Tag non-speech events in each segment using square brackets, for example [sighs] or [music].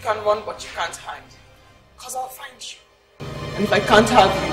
You can run, but you can't hide. Because I'll find you. And if I can't have you,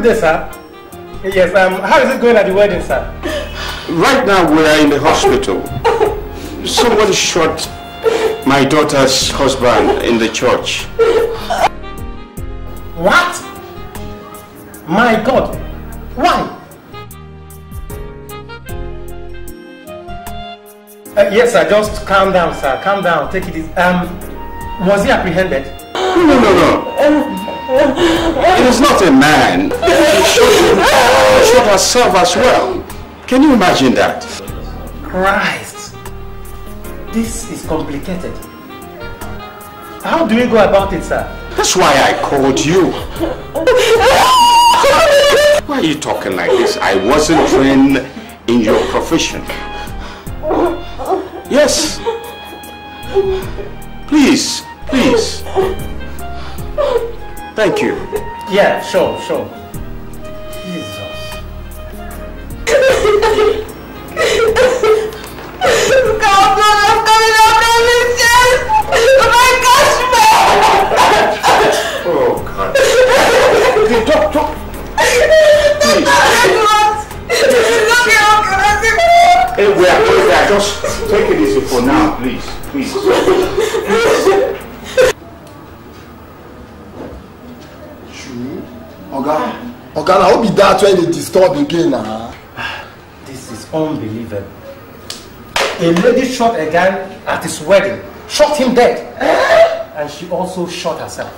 Good day, sir. Yes, um, how is it going at the wedding, sir? Right now, we are in the hospital. Someone shot my daughter's husband in the church. What? My God, why? Uh, yes, sir. Just calm down, sir. Calm down. Take it easy. Um, was he apprehended? No, no, no. Oh, oh, oh. It is not a man. Shot herself as well. Can you imagine that? Christ. This is complicated. How do we go about it, sir? That's why I called you. Why are you talking like this? I wasn't trained in your profession. Yes. Please, please. Thank you. Yeah, sure, sure. Na who be that when they disturb again na? This is unbelievable. A lady shot a guy at his wedding, shot him dead, and she also shot herself.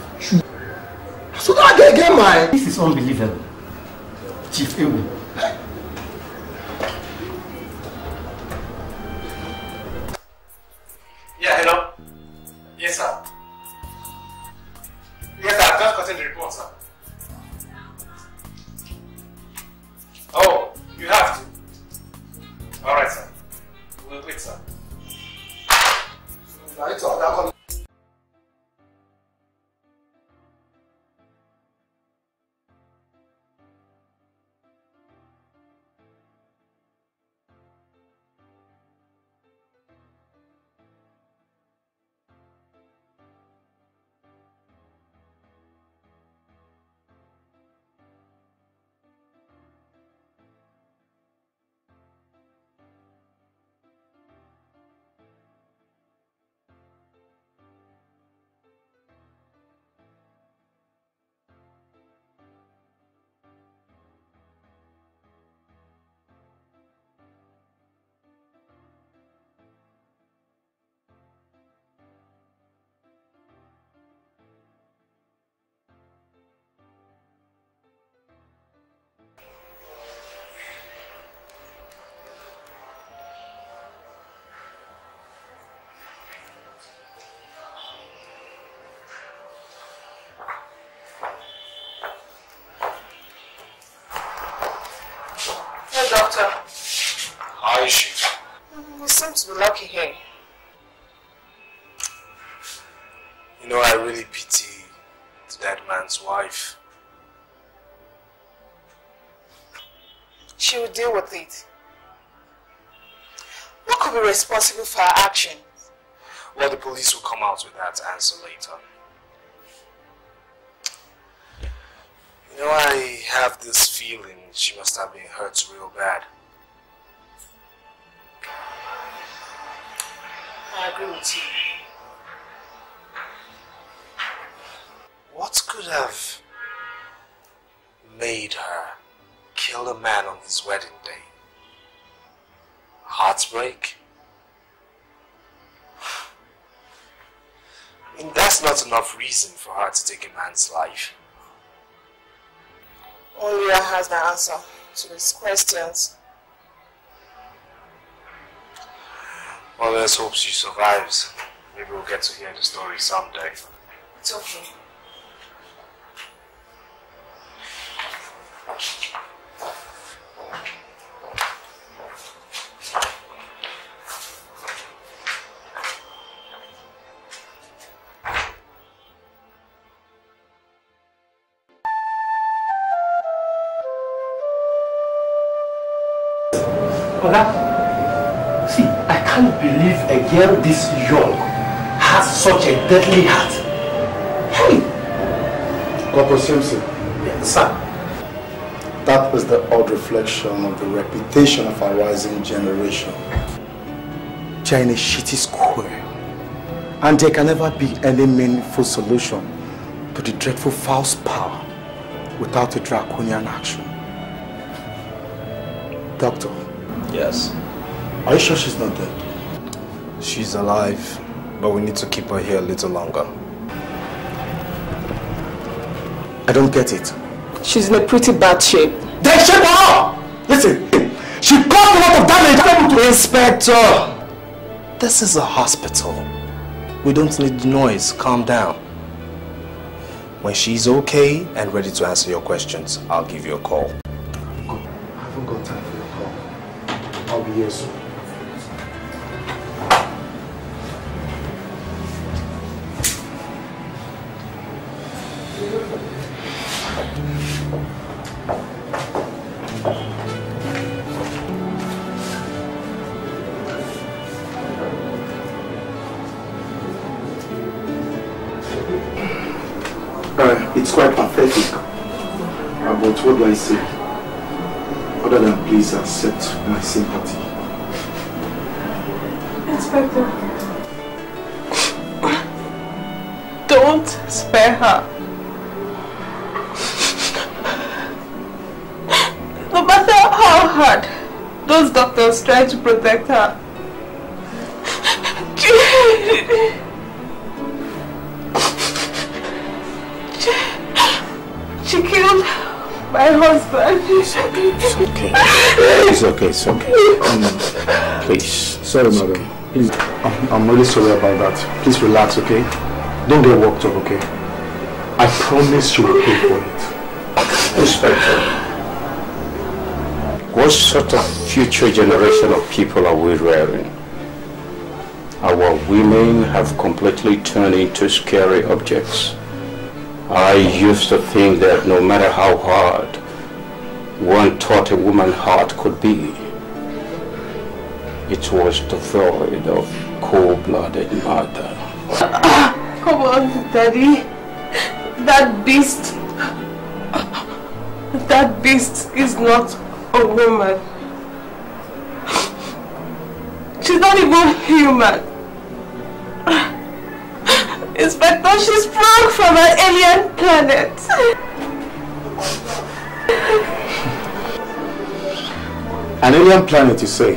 So that girl get my. This is unbelievable. Chief Ewu. Doctor. How is she? Mm, we seem to be lucky here. You know, I really pity the dead man's wife. She will deal with it. Who could be responsible for her action? Well, the police will come out with that answer later. You know, I have this feeling she must have been hurt real bad. I agree with you. What could have made her kill a man on his wedding day? Heartbreak? I mean, that's not enough reason for her to take a man's life. Only I has the answer to these questions. Well, let's hope she survives. Maybe we'll get to hear the story someday. It's okay. Oga, see, I can't believe a girl this young has such a deadly heart. Hey! Corporal Simpson, Sir, that is the odd reflection of the reputation of our rising generation. They are in a shitty square. And there can never be any meaningful solution to the dreadful false power without a draconian action. Doctor, Yes. are you sure she's not dead? She's alive, but we need to keep her here a little longer. I don't get it. She's in a pretty bad shape. Then shape her up! Listen, she caused a lot of damage. To Inspector! This is a hospital. We don't need noise. Calm down. When she's okay and ready to answer your questions, I'll give you a call. Soon. Uh, it's quite pathetic. Uh, but what do I say? Other than please accept my sympathy. Inspector. [coughs] Don't spare her. No matter how hard those doctors try to protect her. It's okay. It's okay. Um, please. Sorry, madam. Please, I'm, I'm really sorry about that. Please relax, okay? Don't get worked up, okay? I promise you will pay for it. Inspector, what sort of future generation of people are we rearing? Our women have completely turned into scary objects. I used to think that no matter how hard one thought a woman's heart could be, it was devoid of cold-blooded murder. [coughs] Come on, Daddy. That beast. That beast is not a woman. She's not even human. Inspector, she sprung from an alien planet. An alien planet, you say?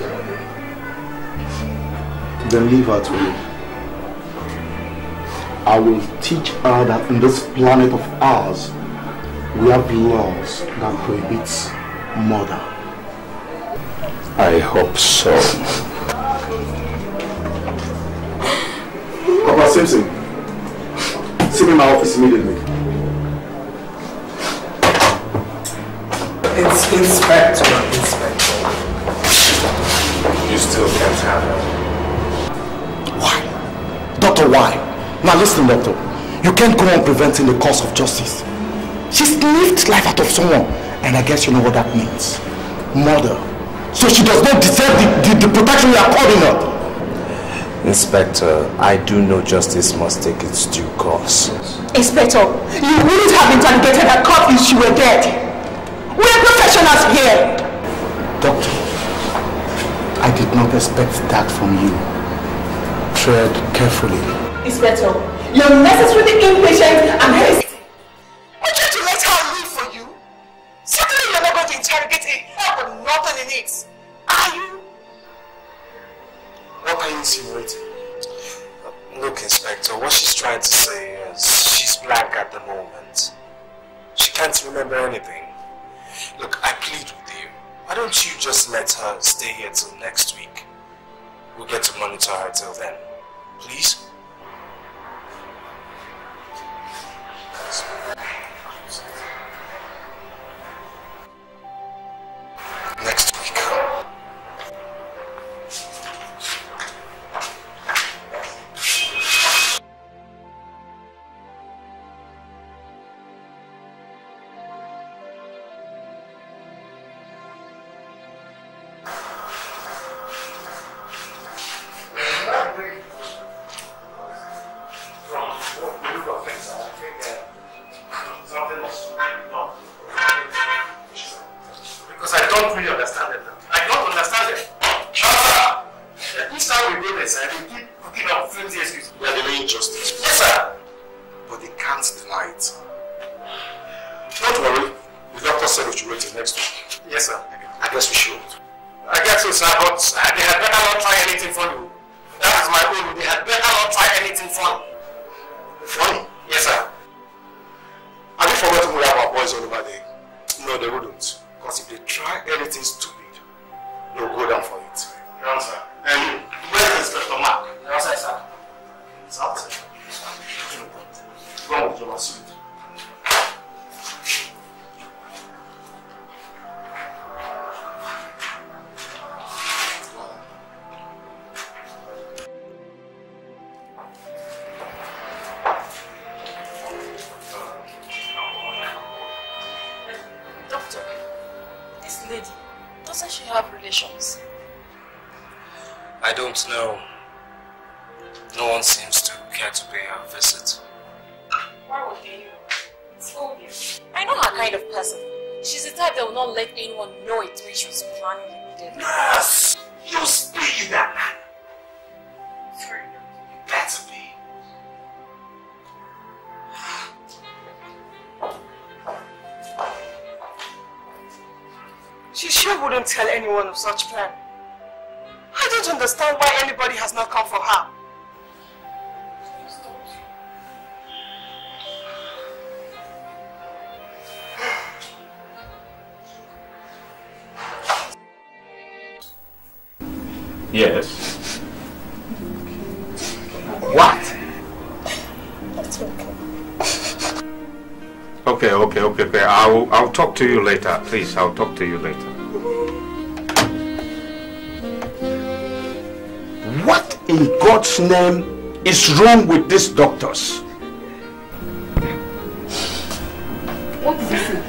Then leave her to me. I will teach her that in this planet of ours, we have laws that prohibits murder. I hope so. Papa Simpson, see me in my office immediately. It's Inspector. Inspector. You still can't have her. Why? Doctor, why? Now listen, doctor. You can't go on preventing the cause of justice. She sniffed life out of someone. And I guess you know what that means. Murder. So she does not deserve the, the, the protection we are calling her. Inspector, I do know justice must take its due course. Inspector, you wouldn't have interrogated her court if she were dead. We're professionals here. Doctor, I did not expect that from you. Tread carefully. Inspector, you're necessarily impatient and hasty. Would you to let her live for you? Certainly you're not going to interrogate a hell with nothing in it. Are you? What are you insinuating? Look, Inspector, what she's trying to say is she's blank at the moment. She can't remember anything. Look, I plead with you. Why don't you just let her stay here till next week? We'll get to monitor her till then. Please? Next week. I don't know. No one seems to care to pay her a visit. Why would they? It's obvious. I know her kind of person. She's the type that will not let anyone know it when she was planning immediately. Yes! You sure wouldn't tell anyone of such plan. I don't understand why anybody has not come for her. Yes. What? Okay, okay, okay, okay. I'll I'll talk to you later. Please, I'll talk to you later. God's name is wrong with these doctors? What did you say?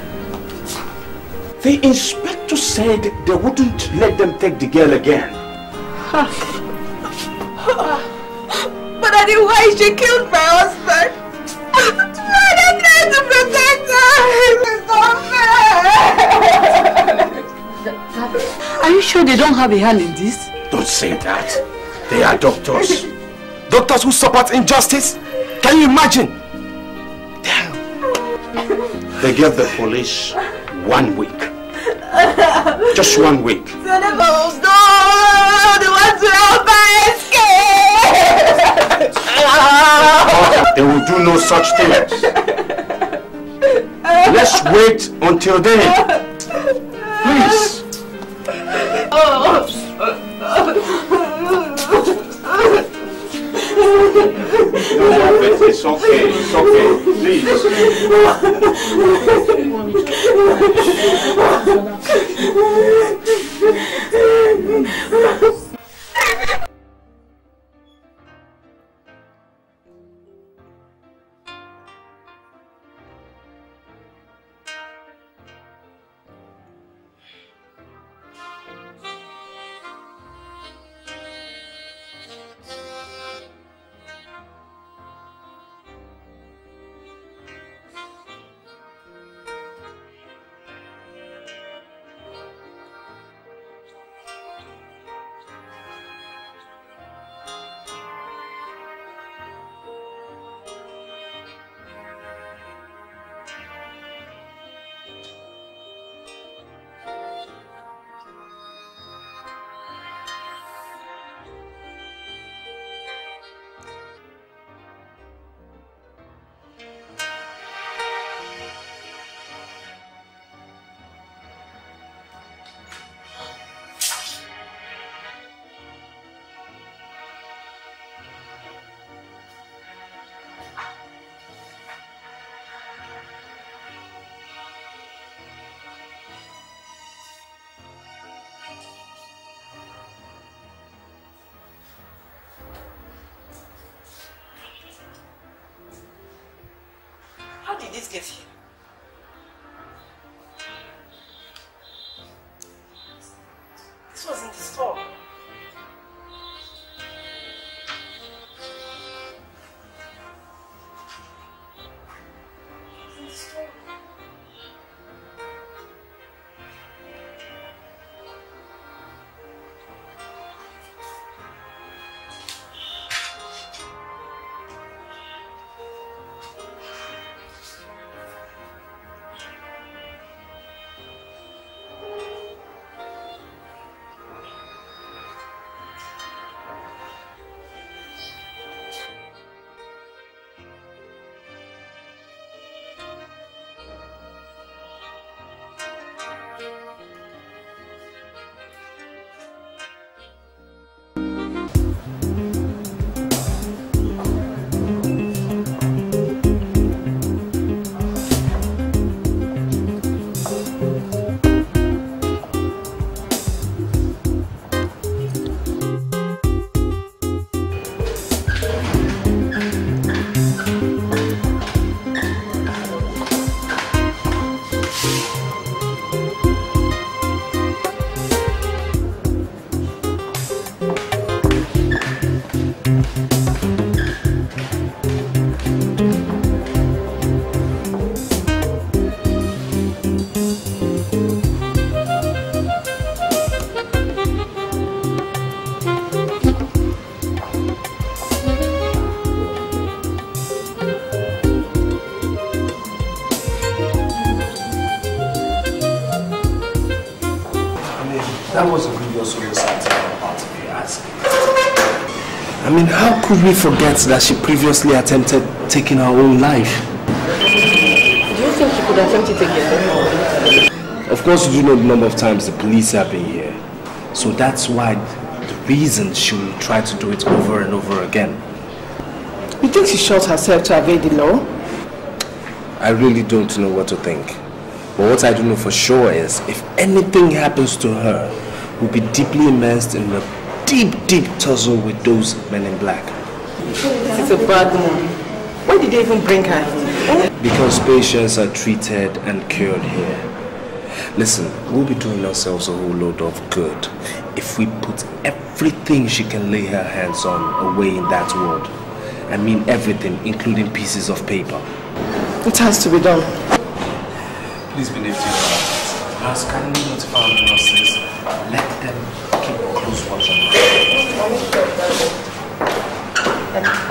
The inspector said they wouldn't let them take the girl again. But I did why she killed my husband. Why they trying to protect her? It's unfair. Are you sure they don't have a hand in this? Don't say that. They are doctors. [laughs] doctors who support injustice? Can you imagine? Damn. They gave the police one week. Just one week. Son of a no! They want to help escape! They will do no such things. [laughs] Let's wait until then. Mean, how could we forget that she previously attempted taking her own life? Do you think she could attempt it again? Of course, you do know the number of times the police have been here. So that's why the reason she will try to do it over and over again. You think she shot herself to evade the law? I really don't know what to think. But what I do know for sure is if anything happens to her, we'll be deeply immersed in a deep, deep tussle with those men in black. This is a bad one. Why did they even bring her? Because patients are treated and cured here. Listen, we'll be doing ourselves a whole load of good if we put everything she can lay her hands on away in that ward. I mean everything, including pieces of paper. It has to be done. Please believe to your you notify the nurses? Let them keep close watch on her. What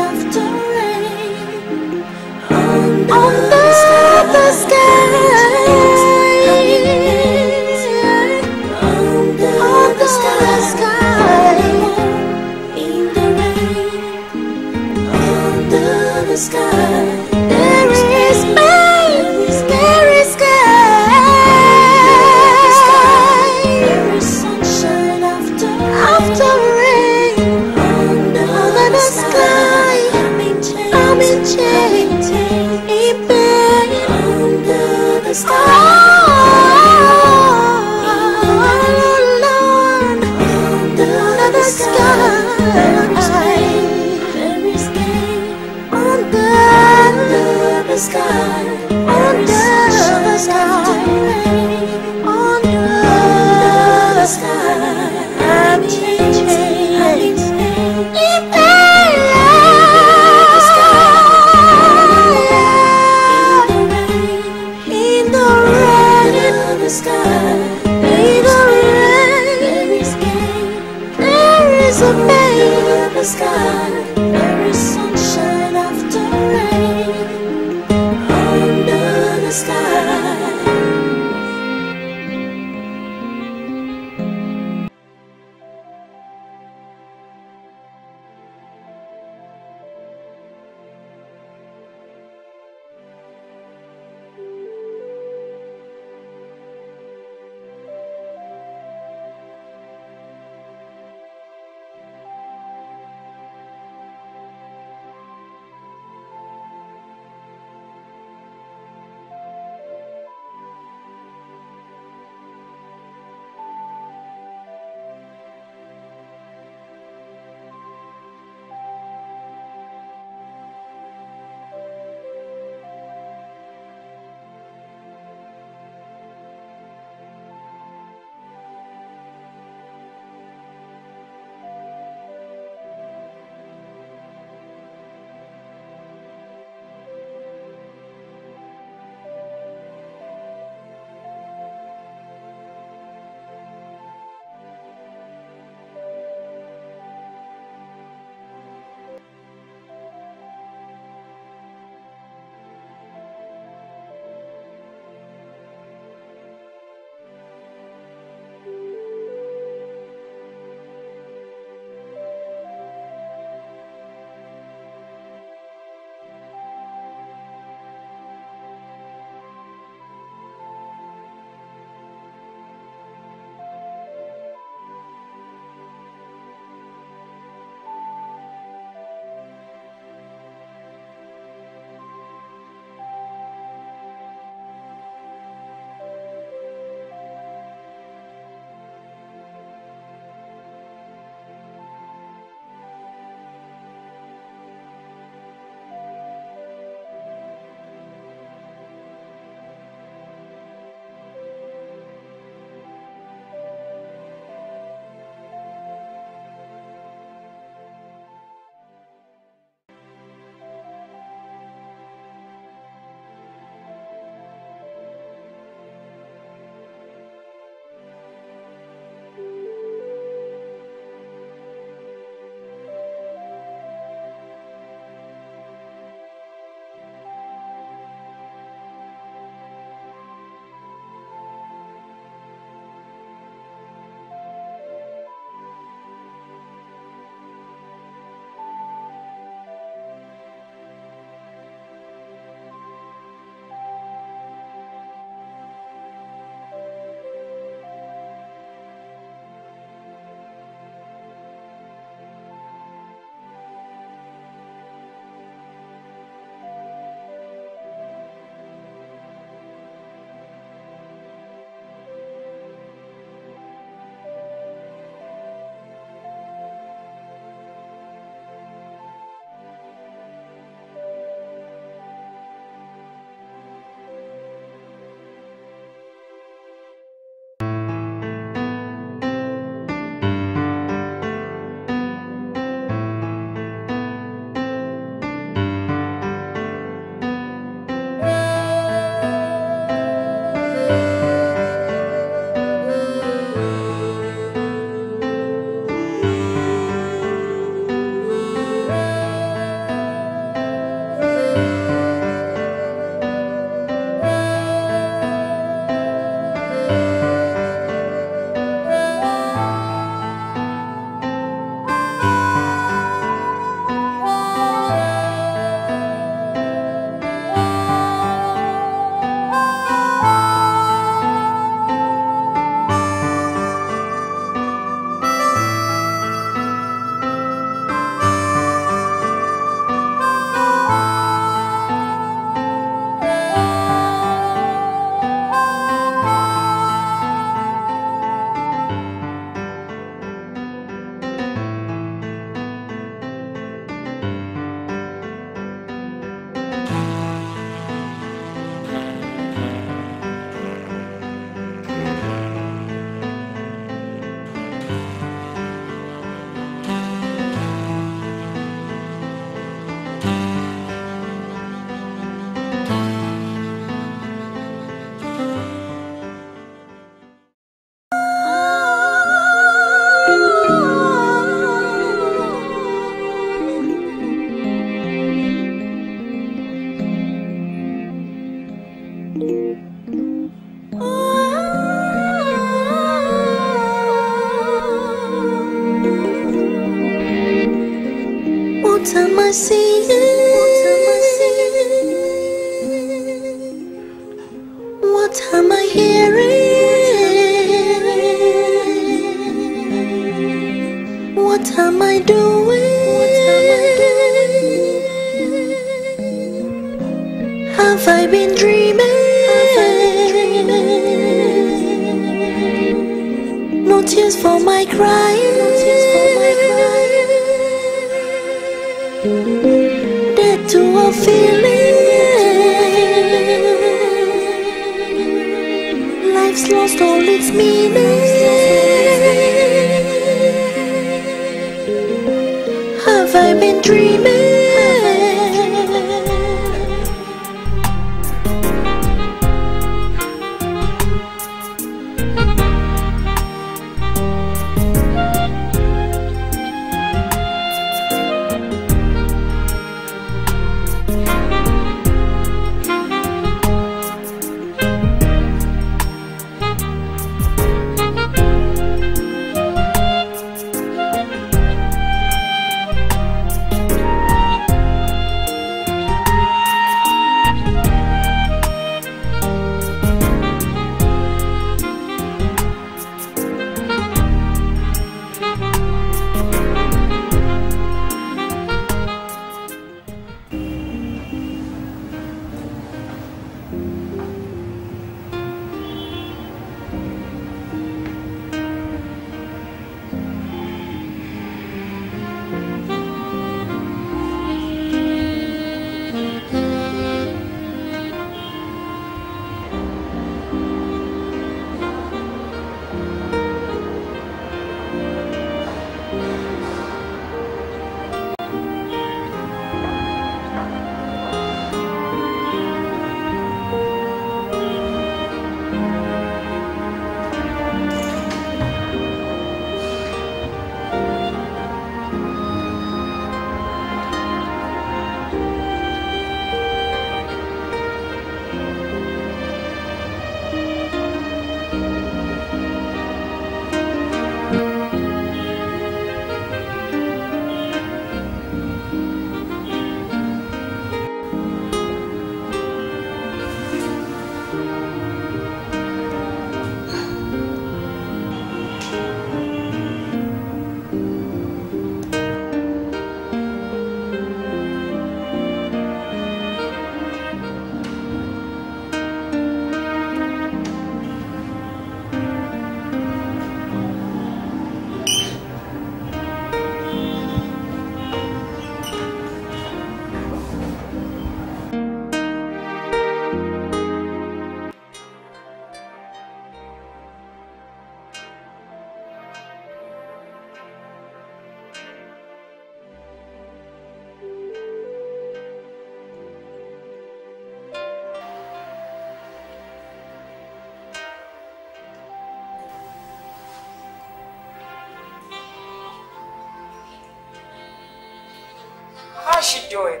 she doing?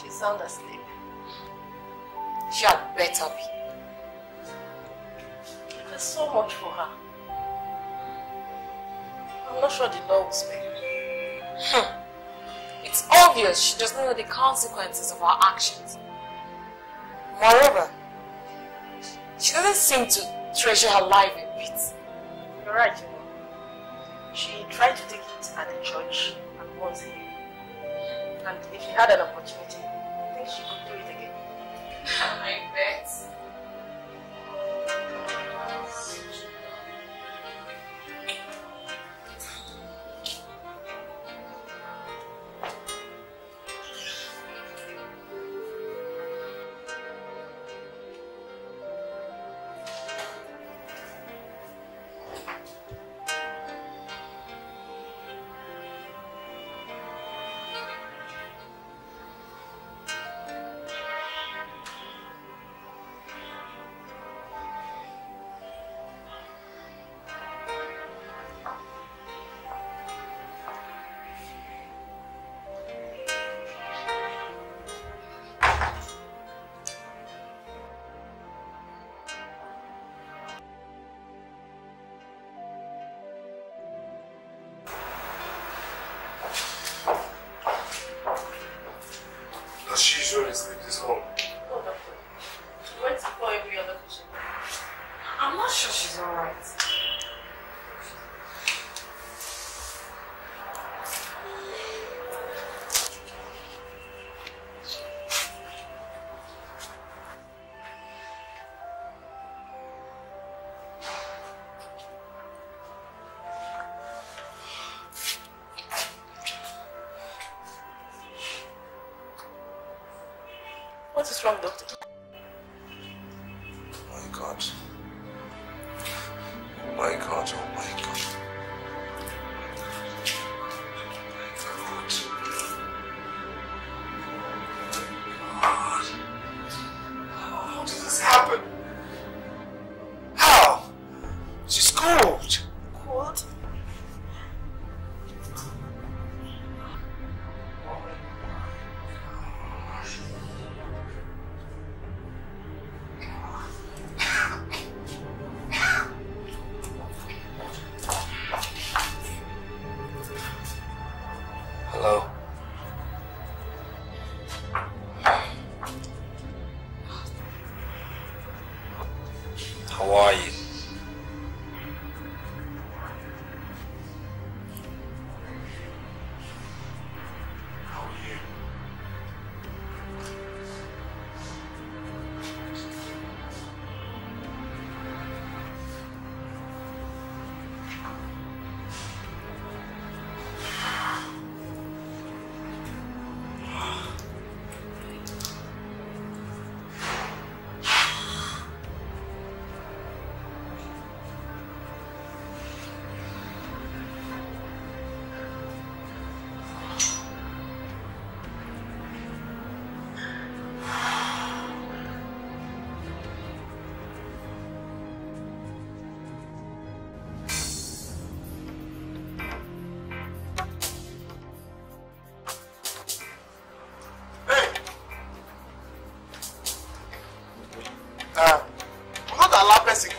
She's sound asleep. She had better be. There's so much for her. I'm not sure the law will spare her. Hmm. It's obvious she doesn't know the consequences of her actions. Moreover, she doesn't seem to treasure her life a bit. You're right, you know. She tried to take it at the church and once here. And if she had an opportunity, I think she could do it again. I bet. Wrong, doctor?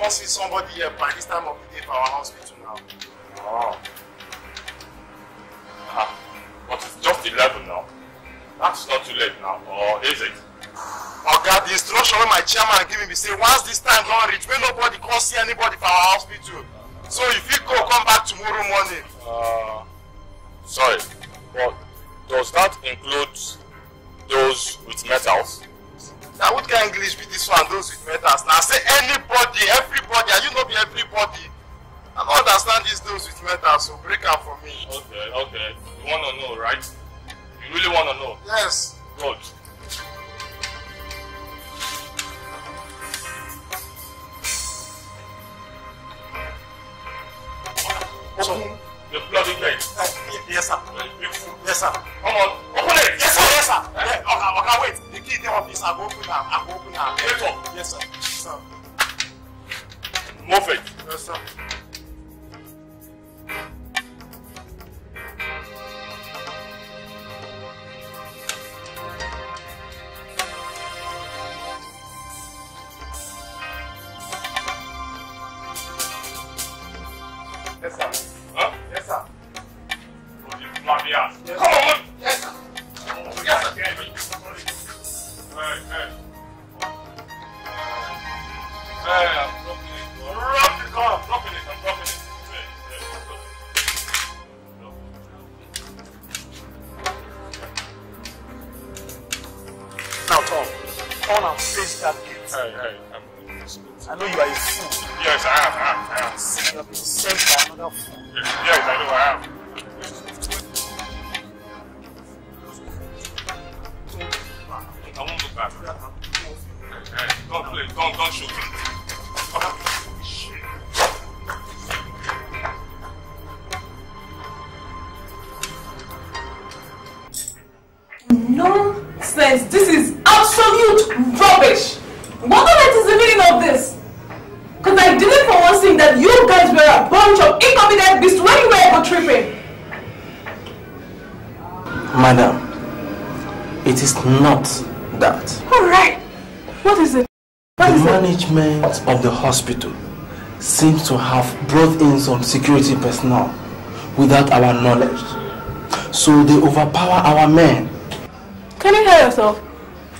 Come see somebody here by this time of the day for our hospital now. Oh. Ah, but it's just 11 now. That's not too late now, or is it? Oga, the instruction my chairman give me say once this time don reach make nobody come see anybody for our hospital. So you fit go come back tomorrow morning. Seems to have brought in some security personnel without our knowledge. So they overpower our men. Can you hear yourself?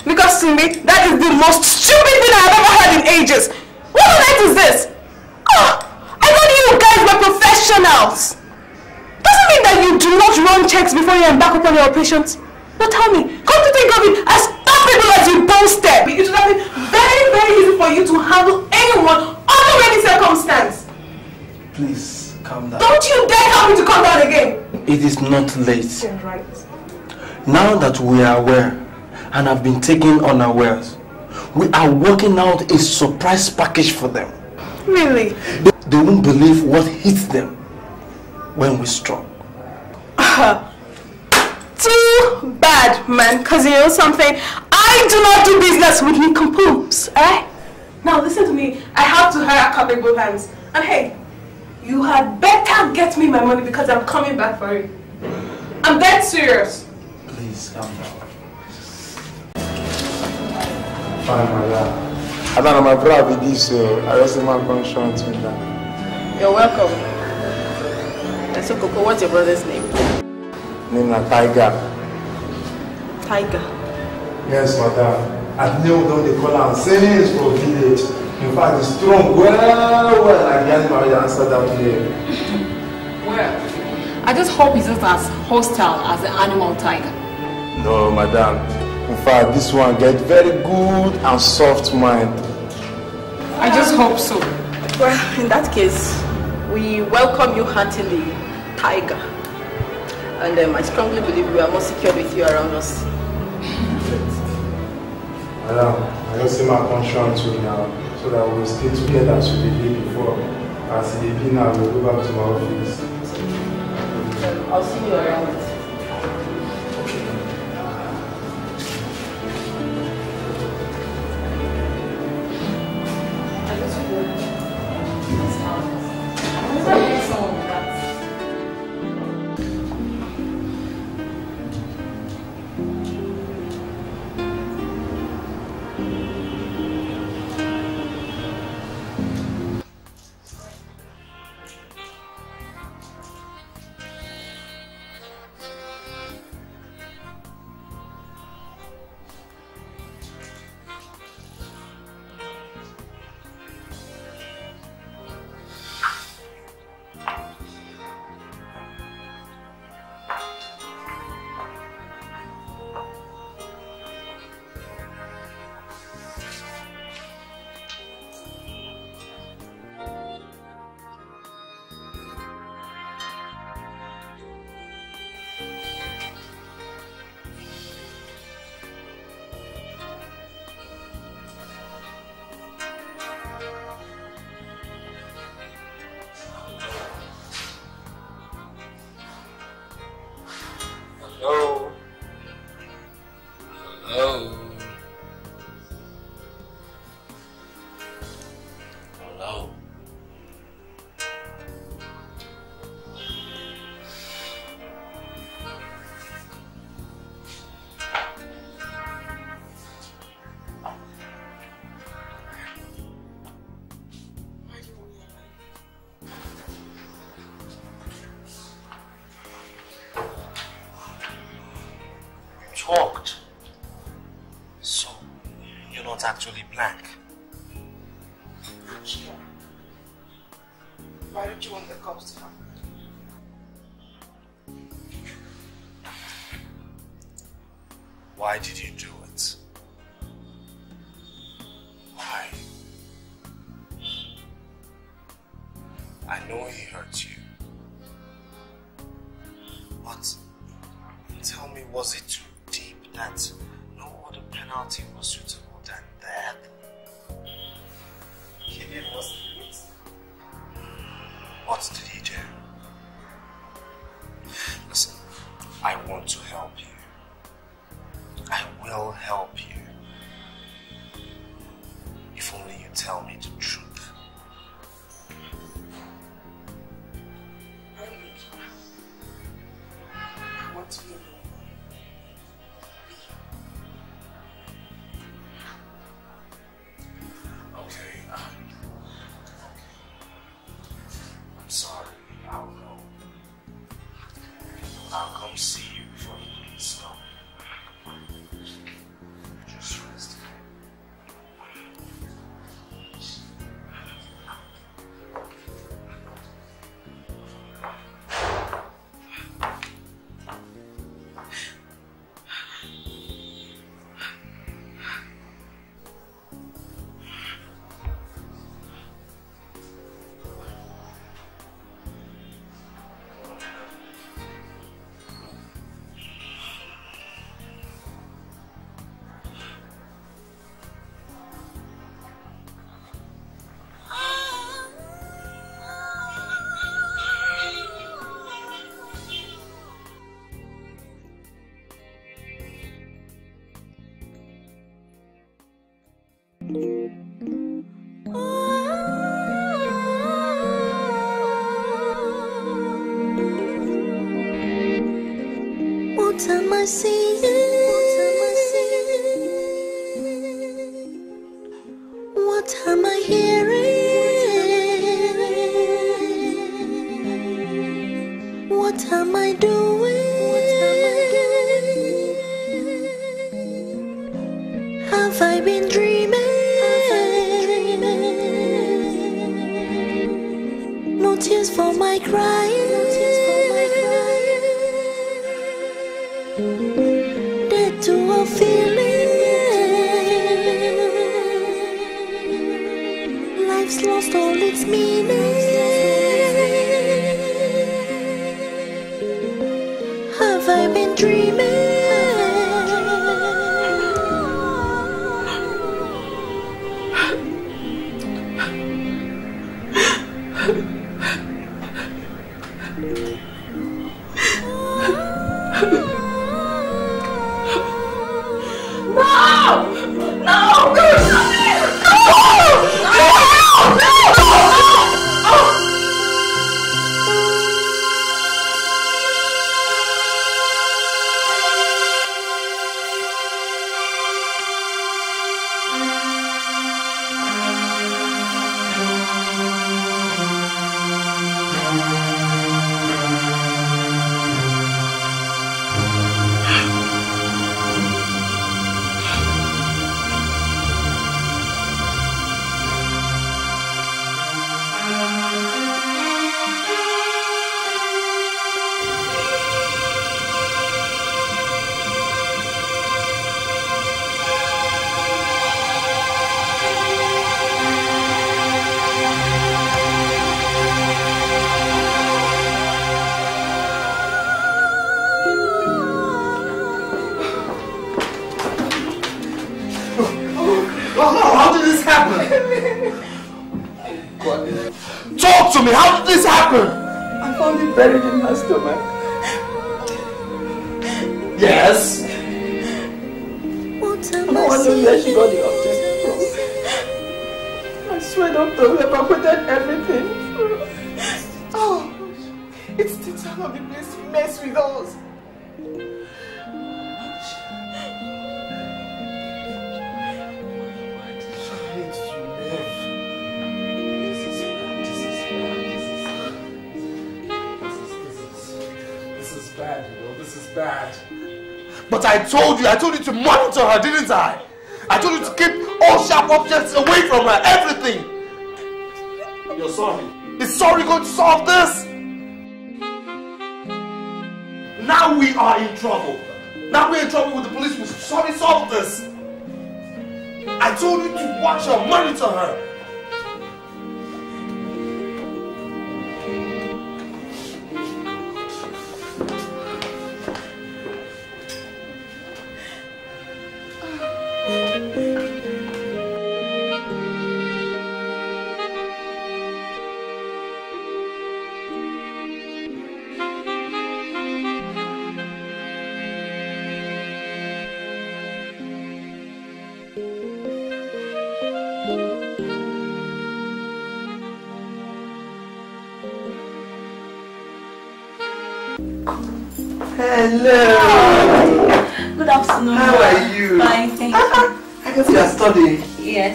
Because to me, that is the most stupid thing I have ever heard in ages. What on earth is this? Ah, I thought you guys were professionals. Doesn't mean that you do not run checks before you embark upon your operations. Now tell me, come to think of it, as people as you boasted, it would have been very, very easy for you to handle anyone under any circumstance. Please calm down. Don't you dare tell me to come down again. It is not late. Right. Now that we are aware and have been taken unawares. We are working out a surprise package for them. Really? They, they won't believe what hits them when we struck. [laughs] Too bad, man. Because you know something? I do not do business with nincompoops, eh? Now listen to me. I have to hire capable hands. And hey, you had better get me my money because I'm coming back for it. I'm dead serious. Please, calm down. Fine, my love. I don't know my brother be this, so I just my conscience with that. You're welcome. And so, Coco, what's your brother's name? Name na Tiger. Tiger. Yes, madam. I know them they call am since for village. In fact, it's strong well, well, like the animal wey answer that here. Well, I just hope he's not as hostile as the animal tiger. No, madam. In fact, this one get very good and soft mind. I just hope so. Well, in that case, we welcome you heartily, Tiger. And um, I strongly believe we are more secure with you around us. Madam, I just see my conscience with now, so that we will stay together as we did before. As it be now, we'll go back to my office. I'll see you around. What objects away from her, everything. You're sorry. Is sorry going to solve this? Now we are in trouble. Now we're in trouble with the police. Will sorry solve this? I told you to watch her, monitor her.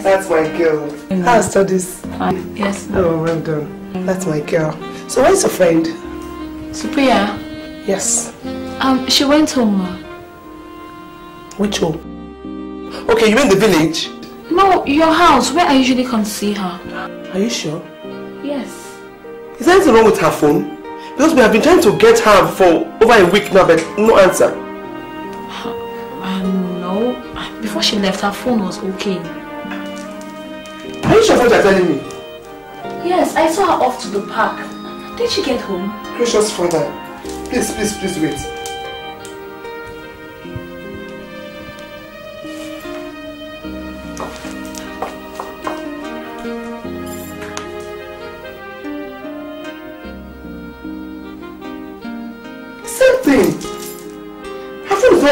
That's my girl. How studies? Fine. Yes. Oh, well done. That's my girl. So where's your friend? Supriya. Yes. Um, she went home. ma. Which home? Okay, you mean the village? No, your house, where I usually come to see her. Are you sure? Yes. Is there anything wrong with her phone? Because we have been trying to get her for over a week now, but no answer. Um, no. Before she left, her phone was okay. Of what you're telling me? Yes, I saw her off to the park. Did she get home? Gracious Father, please, please, please wait.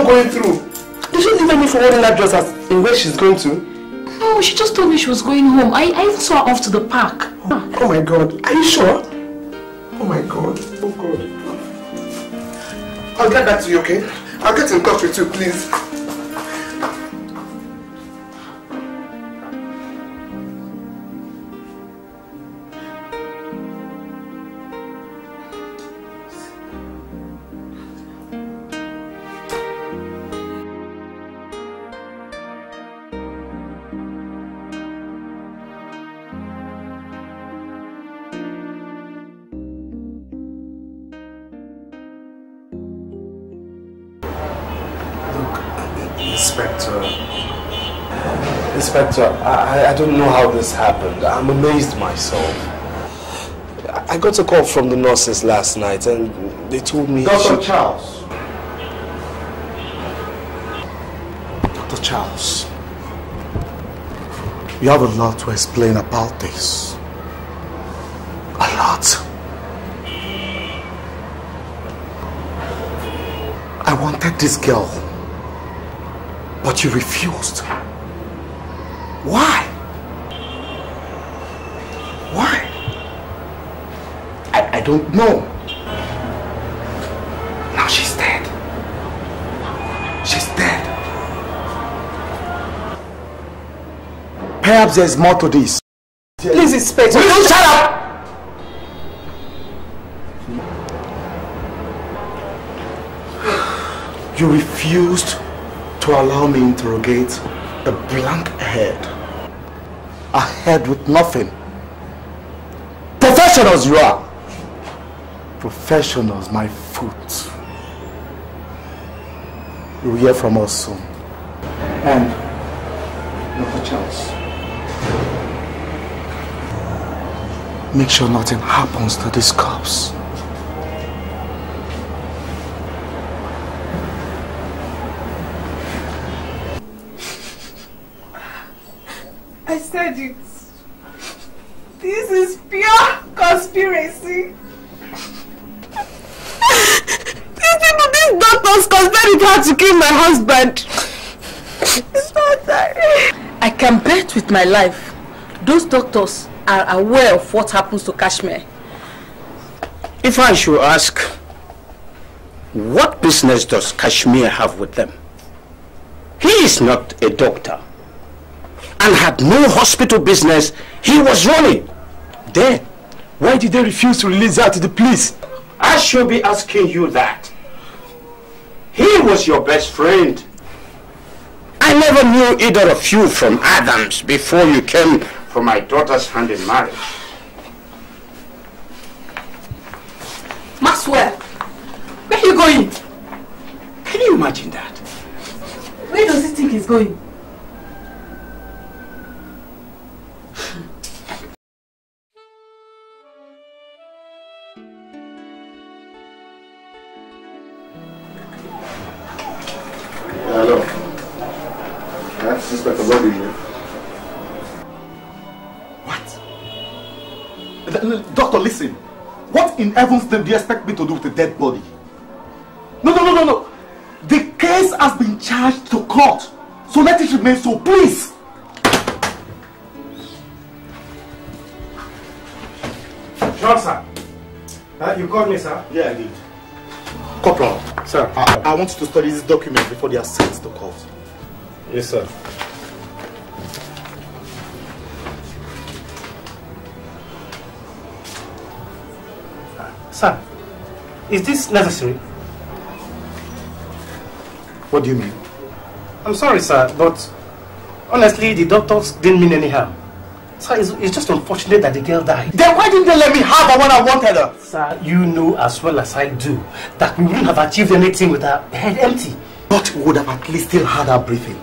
Going through. Did she leave any forwarding address as in where she's going to? No, she just told me she was going home. I, I even saw her off to the park. Oh my god, are you sure? Oh my god, oh god. I'll get back to you, okay? I'll get in touch with you, please. Don't know how this happened. I'm amazed myself. I got a call from the nurses last night and they told me... Dr. she- Charles. Dr. Charles. You have a lot to explain about this. A lot. I wanted this girl, but you refused. Why? I, I don't know. Now she's dead. She's dead. Perhaps there's more to this. Please, Inspector. Will you shut up? [sighs] You refused to allow me to interrogate a blank head. A head with nothing. Professionals you are. Professionals, my foot. You will hear from us soon. And Dr. Charles. Make sure nothing happens to these cops. I said it. This is pure conspiracy. These people, these doctors conspired to kill my husband. It's not that. I can bet with my life those doctors are aware of what happens to Kashmir. If I should ask, what business does Kashmir have with them? He is not a doctor and had no hospital business he was running. Then, why did they refuse to release her to the police? I should be asking you that. He was your best friend. I never knew either of you from Adams before you came for my daughter's hand in marriage. Maxwell, where are you going? Can you imagine that? Where does he think he's going? Heaven's name do you expect me to do with a dead body? No, no, no, no, no. The case has been charged to court. So let it remain so, please. Sure, sir. Uh, you called me, sir? Yeah, I did. Corporal, sir, I, I want you to study this document before they are sent to court. Yes, sir. Sir, is this necessary? What do you mean? I'm sorry, sir, but honestly, the doctors didn't mean any harm. Sir, it's, it's just unfortunate that the girl died. Then why didn't they let me have her when I wanted her? Sir, you know as well as I do that we wouldn't have achieved anything with her head empty. But we would have at least still had her breathing.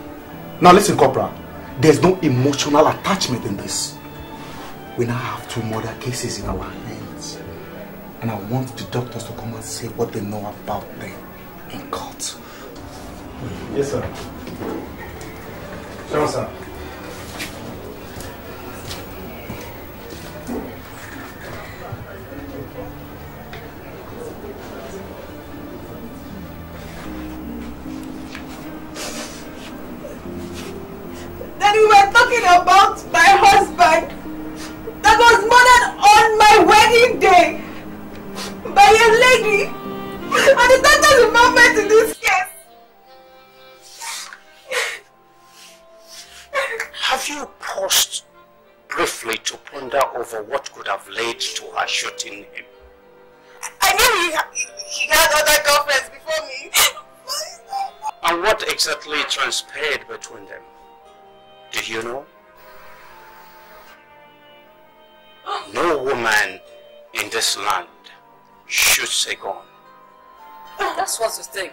Now listen, Corporal. There's no emotional attachment in this. We now have two murder cases in our hands. And I want the doctors to come and say what they know about them in court. Yes, sir. Sure, sir. And exactly transpired between them? Do you know? No woman in this land shoots a gun. That's what you think.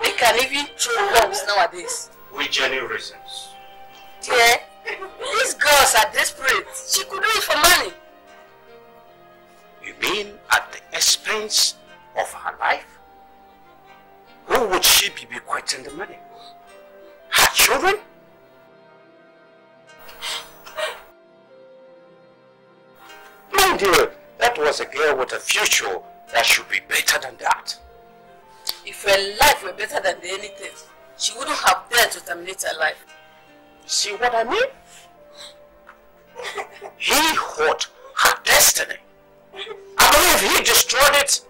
They can even throw bombs nowadays. With genuine reasons. Dear, these girls are desperate. She could do it for money. You mean at the expense of her life? Who would she be bequeathing the money? Her children? My dear, that was a girl with a future that should be better than that. If her life were better than anything, she wouldn't have dared to terminate her life. See what I mean? [laughs] He hurt her destiny. I believe he destroyed it.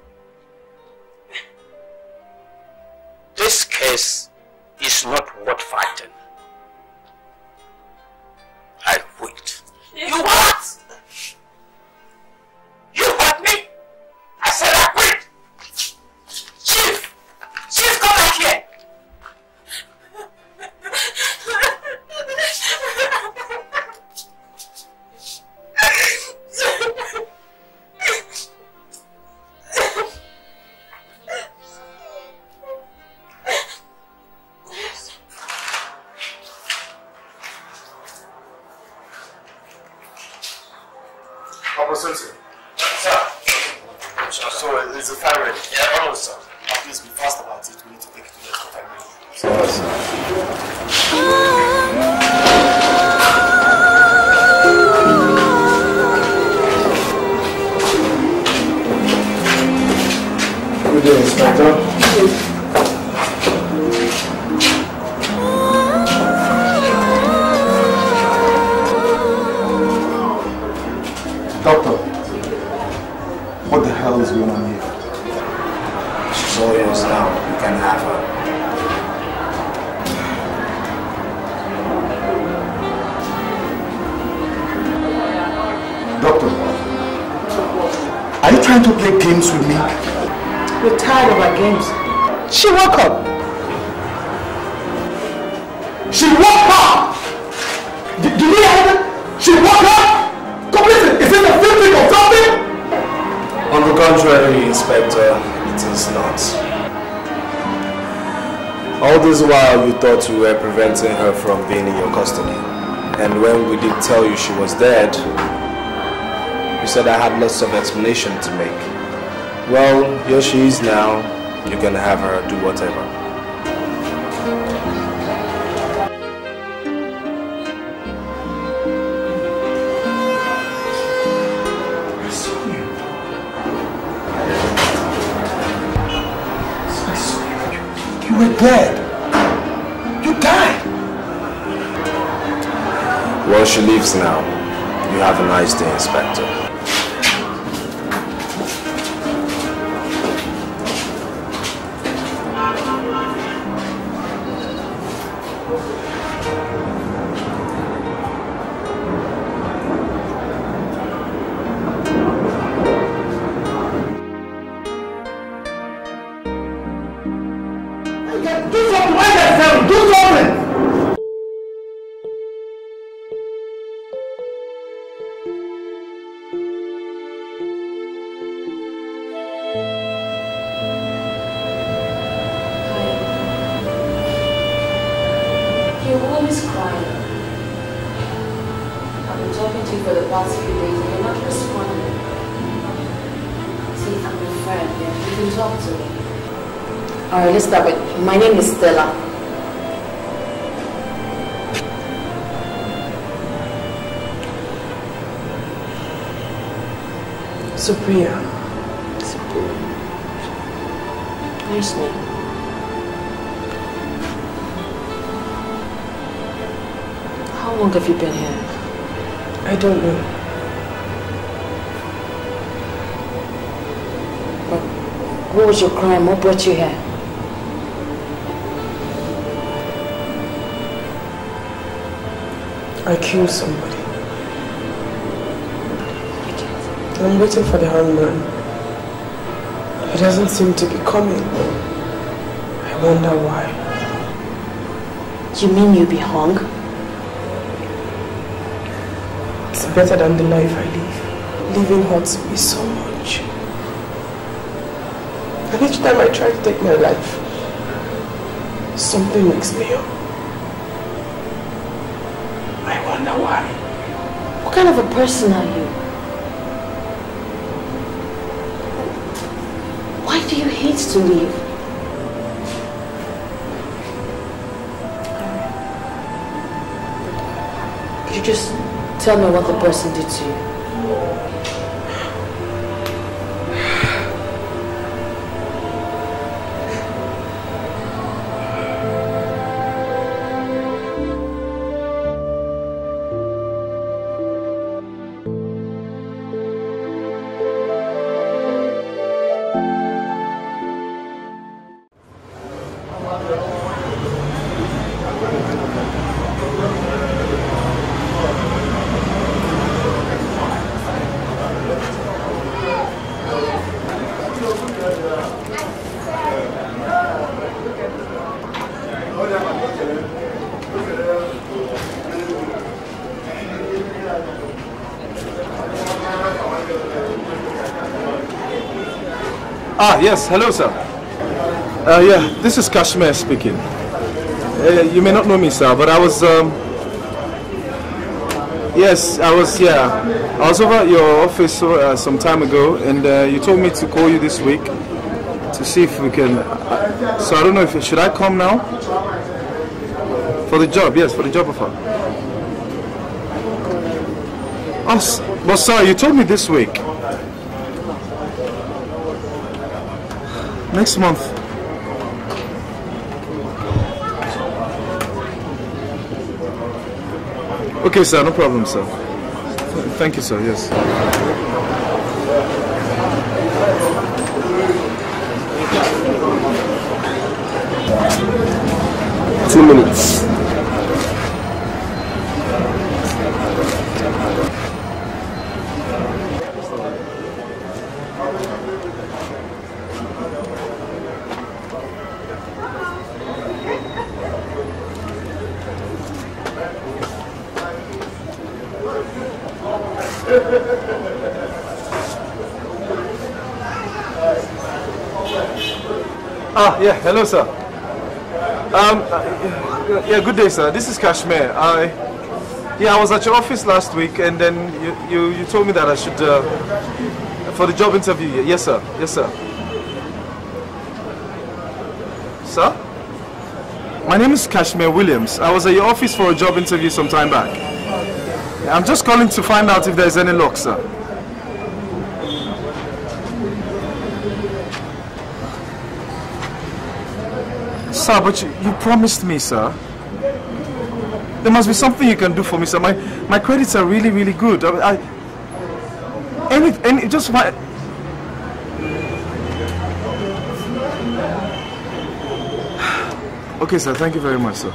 This case is not worth fighting. I quit. You what? You heard me? I said I quit. Lots of explanation to make. Well, here she is now. You can have her do whatever. I saw. I saw you. You were dead. You died. Well, she leaves now. You have a nice day, Inspector. Supriya. Nice name. How long have you been here? I don't know. What was your crime? What brought you here? I killed somebody. I'm waiting for the hangman. He doesn't seem to be coming. I wonder why. You mean you'll be hung? It's better than the life I live. Living hurts me so much. And each time I try to take my life, something wakes me up. I wonder why. What kind of a person are you? Why do you hate to live? Could you just tell me what the person did to you? Ah, yes. Hello, sir. Uh, yeah, this is Kashmir speaking. Uh, you may not know me, sir, but I was. Um, yes, I was. Yeah, I was over at your office uh, some time ago, and uh, you told me to call you this week to see if we can. So I don't know if should I come now for the job? Yes, for the job offer. Oh, s- well, sorry, you told me this week. Next month. Okay, sir, no problem, sir. Thank you, sir, yes. Two minutes. Ah, yeah, hello, sir. Um, yeah, good day, sir. This is Kashmir. I, yeah, I was at your office last week, and then you, you, you told me that I should, uh, for the job interview. Yes, sir. Yes, sir. Sir? My name is Kashmir Williams. I was at your office for a job interview some time back. I'm just calling to find out if there's any luck, sir. Sir, but you, you promised me, sir. There must be something you can do for me, sir. My my credits are really, really good. I, I any, any, just my. [sighs] Okay, sir. Thank you very much, sir.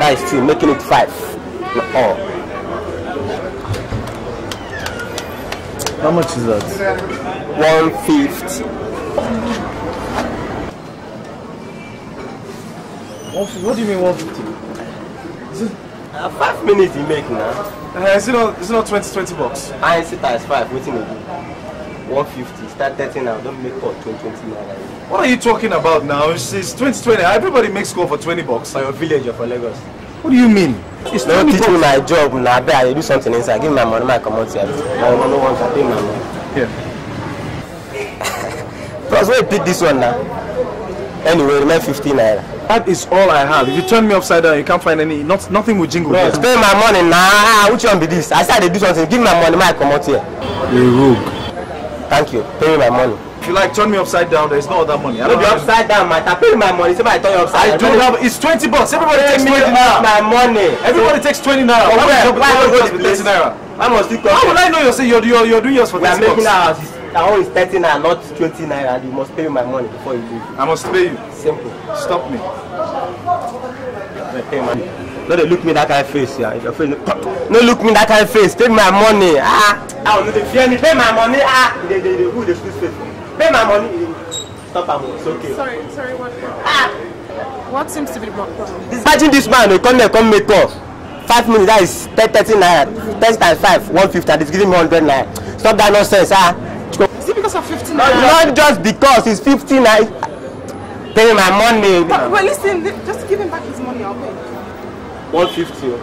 That is two, making it five. Oh, How much is that? one fifty. What do you mean 150? Uh, five minutes you make now. Uh, is it not, is it not 20, 20 bucks? I sit as five, waiting again. One fifty. Start thirty now. Don't make for twenty twenty naira. What are you talking about now? It's, it's 2020. Everybody makes score for 20 bucks. For your village or for Lagos. What do you mean? It's 20 teach me my job now. I bet I do something inside. Give me my money, my come out here. My money want to pay my money. Yeah. Plus, where you pick this one now? Anyway, remain fifteen naira. That is all I have. If you turn me upside down, you can't find any. Not nothing will jingle. No, spend my money now. Which one be this? I said they do something. Give me my money, my come out here. You're a rogue. Thank you. Pay me my money. If you like, turn me upside down. There's no other money. I No don't have upside down, matter. Pay me my money. Somebody turn you upside I down. don't have. It's 20 bucks. Everybody Pay takes 20 naira. my money. Everybody takes 20 naira. Why would you- you? 30 naira? Why must you come? How would I know you're saying you're, you're, you're doing yours for We are 30 making bucks? our that one is thirty naira not twenty naira and you must pay me my money before you leave. I must pay you. Simple. Stop me. Pay money. No dey look me that kind of face yeah. If your face no, look me that kind of face. Pay my money. Ah, ah, no dey fear me. Pay my money. Ah, dey dey dey who dey squeeze face. Pay my money. Stop am. It's okay. Sorry, sorry, what? What seems to be the problem? Imagine this man dey come there come make call. Five minutes that is thirty naira. Ten times five one fifty and he's giving me hundred naira. Stop that nonsense ah. Is it because of 15 Not, not just because it's fifty naira. Pay my money. But, but listen, li- just give him back his money, I'll pay. one fifty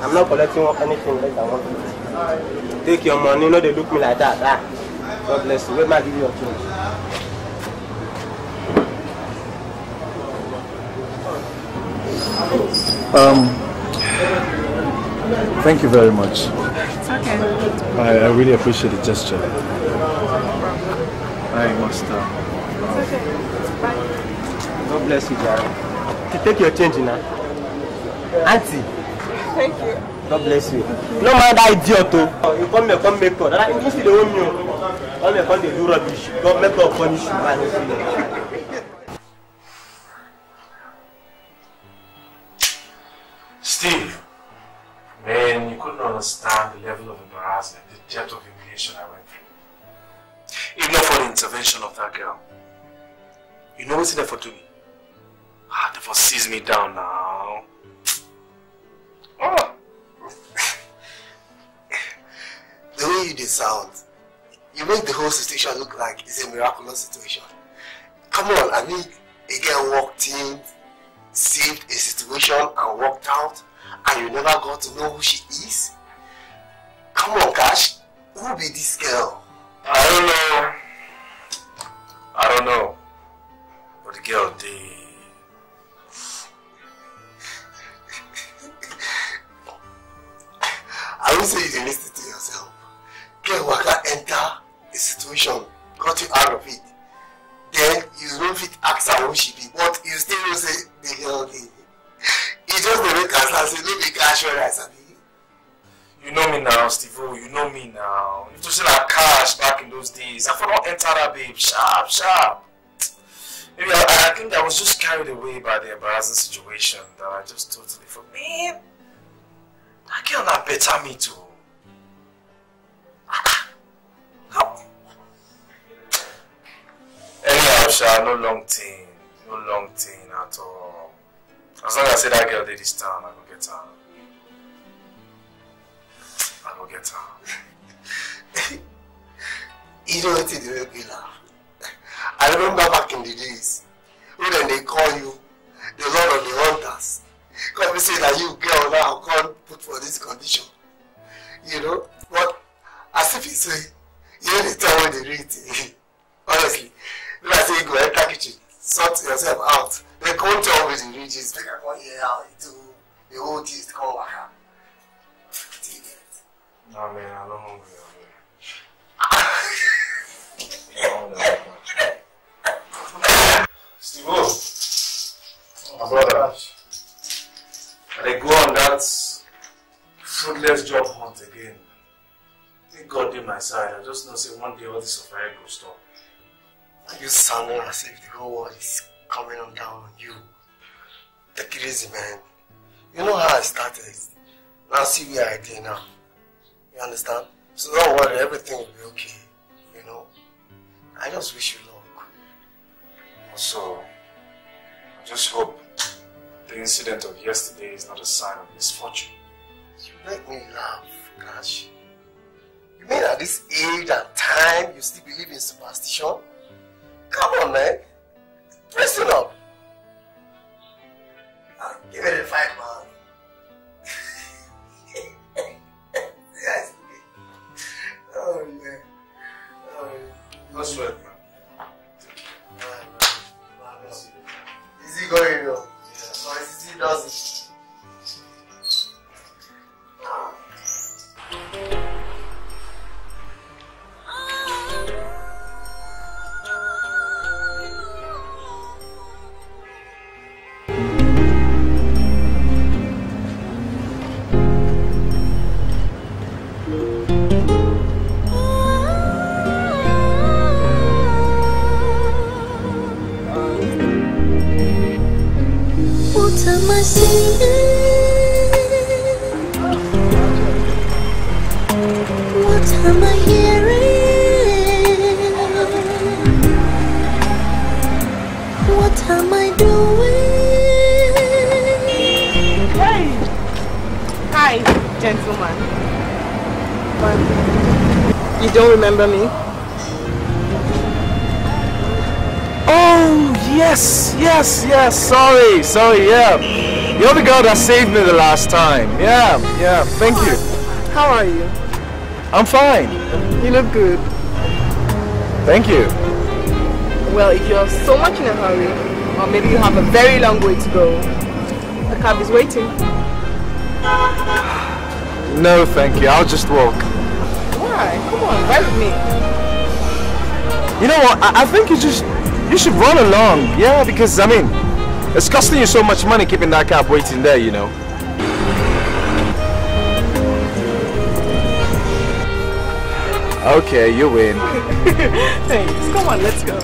i'm not collecting anything less than one fifty take your money no dey look me like that ah god bless you wait ma give you your change. Um, thank you very much. It's okay. I, I really appreciate the gesture. I must. Uh, It's okay. god bless you jare you take your change na aunty Thank you. god bless you no mind that idiot oh. you come here come make call that you still dey owe me o come here come dey do rubbish god make god punish you understand the level of embarrassment, the depth of humiliation I went through. If not for the intervention of that girl. You know what's there for me? Ah, they for seize me down now. [laughs] Oh. the way you did sound, you make the whole situation look like it's a miraculous situation. Come on, I mean, a girl walked in, saved a situation and walked out, and you never got to know who she is? Come on, Cash, who be this girl? I don't know. I don't know. But the girl, they... I will say you dey listen to yourself. Girl waka enter a situation, got you out of it. Then you no fit ask her who she be, but you still know say the girl dey. E just dey make am sound say no be cash wey I sabi. You know me now, Steve. You know me now. You say that cash back in those days, I forgot enter that babe sharp, sharp. Maybe I, I think I was just carried away by the embarrassing situation that I just totally forgot. Man, that girl not better me too. [laughs] Anyhow, Sha, no long thing, no long thing at all. As long as I say that girl did this town, I go get her. [laughs] You know wetin dey make me laugh? I remember back in the days when dey call you the lord of the hunters. Come be say na you girl now come put for this condition. You know, but as if you say, you know the time when they it. [laughs] Honestly, be like say you go enter kitchen, sort yourself out, then come tell me the I come hear how you do the whole gist come waka. Nah, man, I'm not hungry. Steve my brother, I dey go on that fruitless job hunt again. Thank God dey my side. I just know say one day all this suffering will stop. You sounding as if the whole world is coming on down on you. Take it easy, man. You know how I started. Now see where I dey now. You understand? So don't worry, everything will be okay. I just wish you luck. Also, I just hope the incident of yesterday is not a sign of misfortune. You make me laugh, Cash. You mean at this age and time you still believe in superstition? Come on, man. Listen up. Ah, Give it a five, man. [laughs] Oh, man. No sweat, man. Easy going, though. Yeah. Or easy does it. Oh, yes, yes, yes. Sorry, sorry, yeah. You're the girl that saved me the last time. Yeah, yeah, thank you. How are you? I'm fine. You look good. Thank you. Well, if you're so much in a hurry, or maybe you have a very long way to go, the cab is waiting. [sighs] No, thank you. I'll just walk. Why? Come on, ride with me. You know what? I, I think you just you should run along. Yeah, because I mean, it's costing you so much money keeping that cab waiting there. You know. Okay, you win. [laughs] Thanks. Come on, let's go.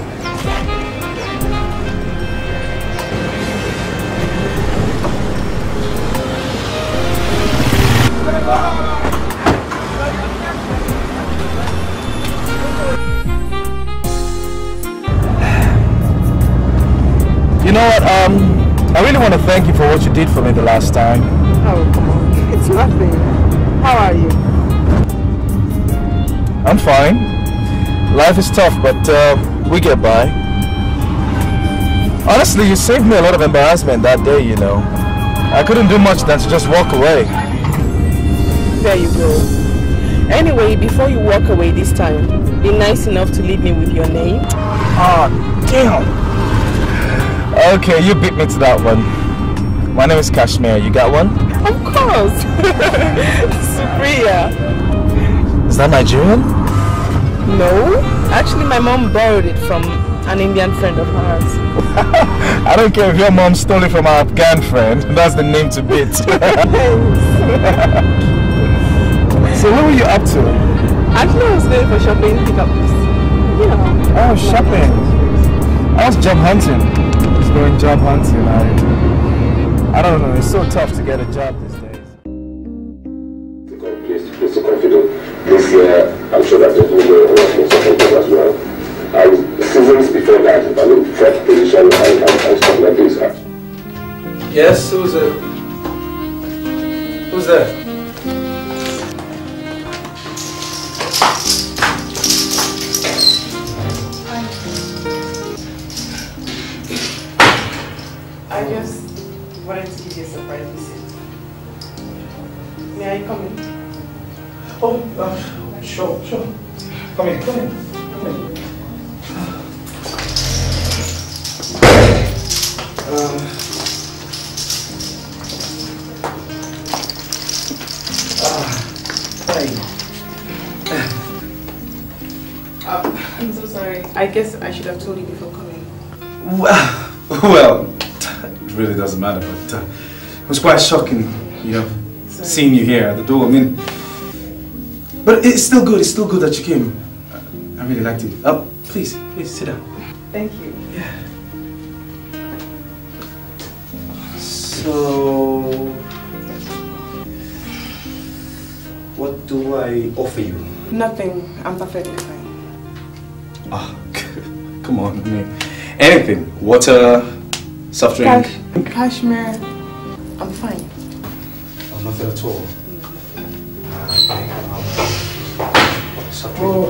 You know what? Um, I really want to thank you for what you did for me the last time. Oh, come on. It's nothing. How are you? I'm fine. Life is tough, but uh, we get by. Honestly, you saved me a lot of embarrassment that day, you know. I couldn't do much than to just walk away. There you go. Anyway, before you walk away this time, be nice enough to leave me with your name. Ah, damn. Okay, you beat me to that one. My name is Kashmir. You got one? Of course. [laughs] Supriya. Is that Nigerian? No. Actually, my mom borrowed it from an Indian friend of hers. [laughs] I don't care if your mom stole it from our Afghan friend. [laughs] That's the name to beat. so what were you up to? Actually, I was going for shopping pickups. You know. Oh, shopping. I was job hunting. Going job hunting. I, I don't know. It's so tough to get a job these days. Be. This year, I'm sure that there's no more work in second as well. And seasons before that, I mean, fourth position and, and, stuff like this. Yes, who's it? Who's there? It was quite shocking, you know, seeing you here at the door. I mean, but it's still good. It's still good that you came. I really liked it. Oh, please, please sit down. Thank you. Yeah. So, what do I offer you? Nothing. I'm perfectly fine. Ah, [laughs] come on, I mean, anything. Water, soft drink. Cash, Kashmir. At all. Soft drink.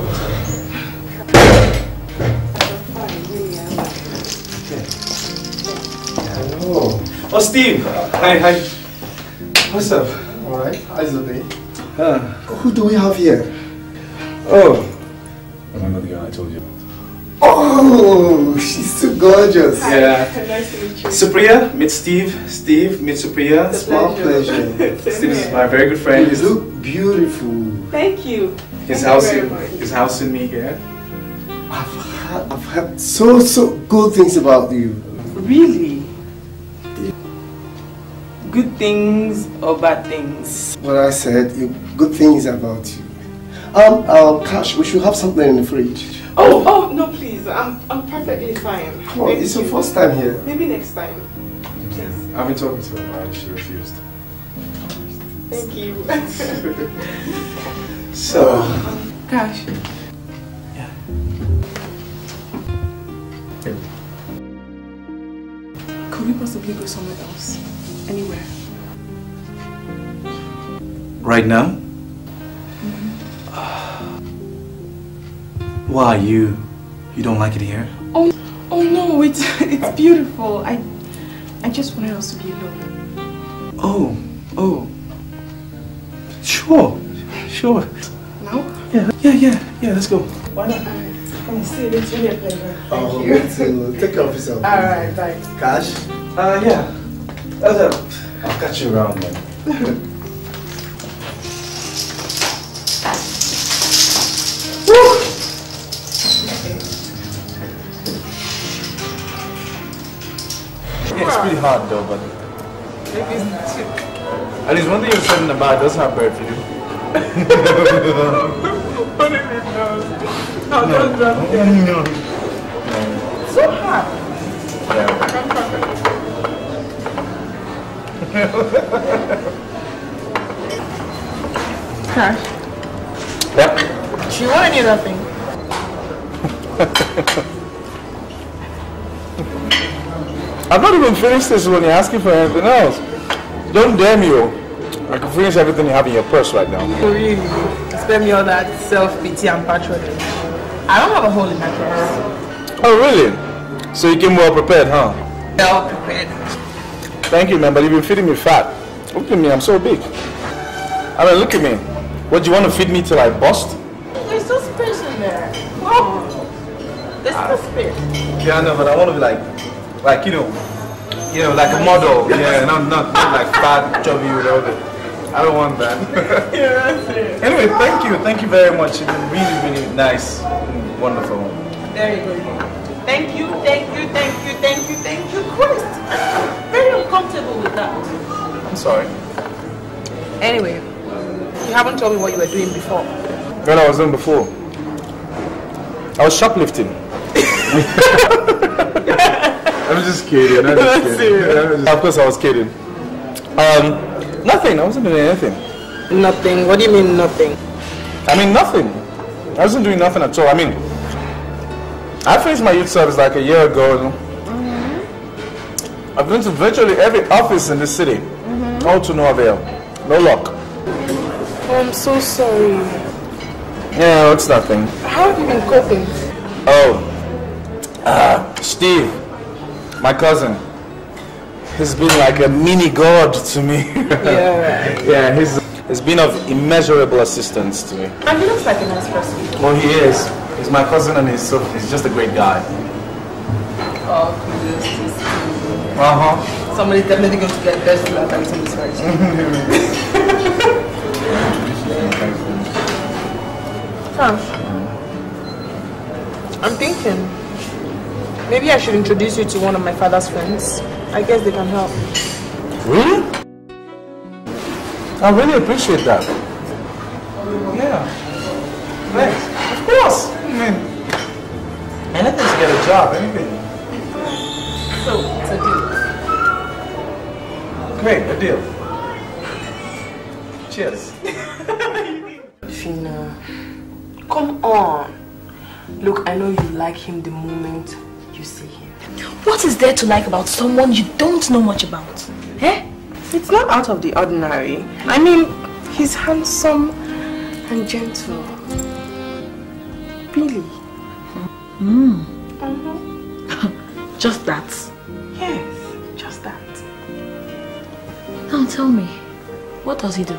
Oh. oh, Steve. Hi, hi. What's up? Alright, how's the day? Huh. Who do we have here? Oh. Remember the girl I told you about? Oh, she's so gorgeous. Yeah. Nice to meet you. Supriya, meet Steve. Steve, meet Supriya. It's my pleasure. [laughs] Steve is my very good friend. You He's, look beautiful. Thank you. he's Thank you housing, very much. he's housing me here. I've heard, I've heard so, so good things about you. Really? Good things or bad things? What I said, good things about you. Um, um, Cash, we should have something in the fridge. Oh, oh, oh, no, please. I'm, I'm perfectly fine. Come on, it's your first time here. Maybe next time. Please. I've been talking to her about it, she refused. Thank you. [laughs] So, Cash. Yeah. Could we possibly go somewhere else? Anywhere? right now, why you? You don't like it here? Oh, oh no, it's [laughs] it's beautiful. I I just wanted us to be alone. Oh, oh. Sure, sure. Now? Yeah, yeah, yeah, yeah. Let's go. Why not? Come see, it's really a pleasure. Thank Oh, you. me too. Take care of yourself. Alright, bye. Cash? Uh, yeah. That's. I'll catch you around, man. [laughs] it's pretty hard though, but Maybe it's too. at least one thing you're certain about it doesn't have bread for you. [laughs] What if it does? I'll just drop [laughs] it. No. So hard. Cash. Yep. Do you want any other thing? [laughs] I've not even finished this when you're asking for anything else. Don't dare me, oh. I can finish everything you have in your purse right now. Really? Spare me all that self-pity and patronage. I don't have a hole in my purse. Oh, really? So you came well prepared, huh? Well prepared. Thank you, man, but you've been feeding me fat. Look at me, I'm so big. I mean, look at me. What, do you want to feed me till I bust? There's still space in there. Wow. There's still space. Yeah, I know, but I want to be like, like, you know, you know, like a model. [laughs] Yeah, not, not, not like fat, chubby, all. I don't want that. [laughs] yeah, that's it. anyway, thank you. Thank you very much. It's been really, really nice and wonderful. There you go. Thank you, thank you, thank you, thank you, thank you. Christ, I'm very uncomfortable with that. I'm sorry. Anyway, you haven't told me what you were doing before. What I was doing before. I was shoplifting. [laughs] I'm just kidding. I'm just kidding. I'm just- Of course, I was kidding. Um, nothing. I wasn't doing anything. Nothing. What do you mean nothing? I mean nothing. I wasn't doing nothing at all. I mean, I finished my youth service like a year ago. I've been to virtually every office in the city. All to no avail. No luck. Oh, I'm so sorry. Yeah, it's nothing. How have you been coping? Oh, uh, Steve, my cousin. He's been like a mini god to me. [laughs] Yeah. yeah, he's, he's been of immeasurable assistance to me. And he looks like a nice person. Well, he is. He's my cousin and he's, so, he's just a great guy. Oh, kudos to Steve. Uh-huh. Somebody's definitely going to get best love and some Cash. [laughs] I'm thinking maybe I should introduce you to one of my father's friends. I guess they can help. Really? I really appreciate that. Yeah. Thanks. Of course. I mean, anything to get a job, anything. So, it's a deal. Great, a deal. Cheers. [laughs] Fina, come on. Look, I know you like him the moment you see. What is there to like about someone you don't know much about? Eh? It's not out of the ordinary. I mean, he's handsome and gentle. Really? Hmm. Mm-hmm. [laughs] Just that. Yes, just that. Now tell me, what does he do?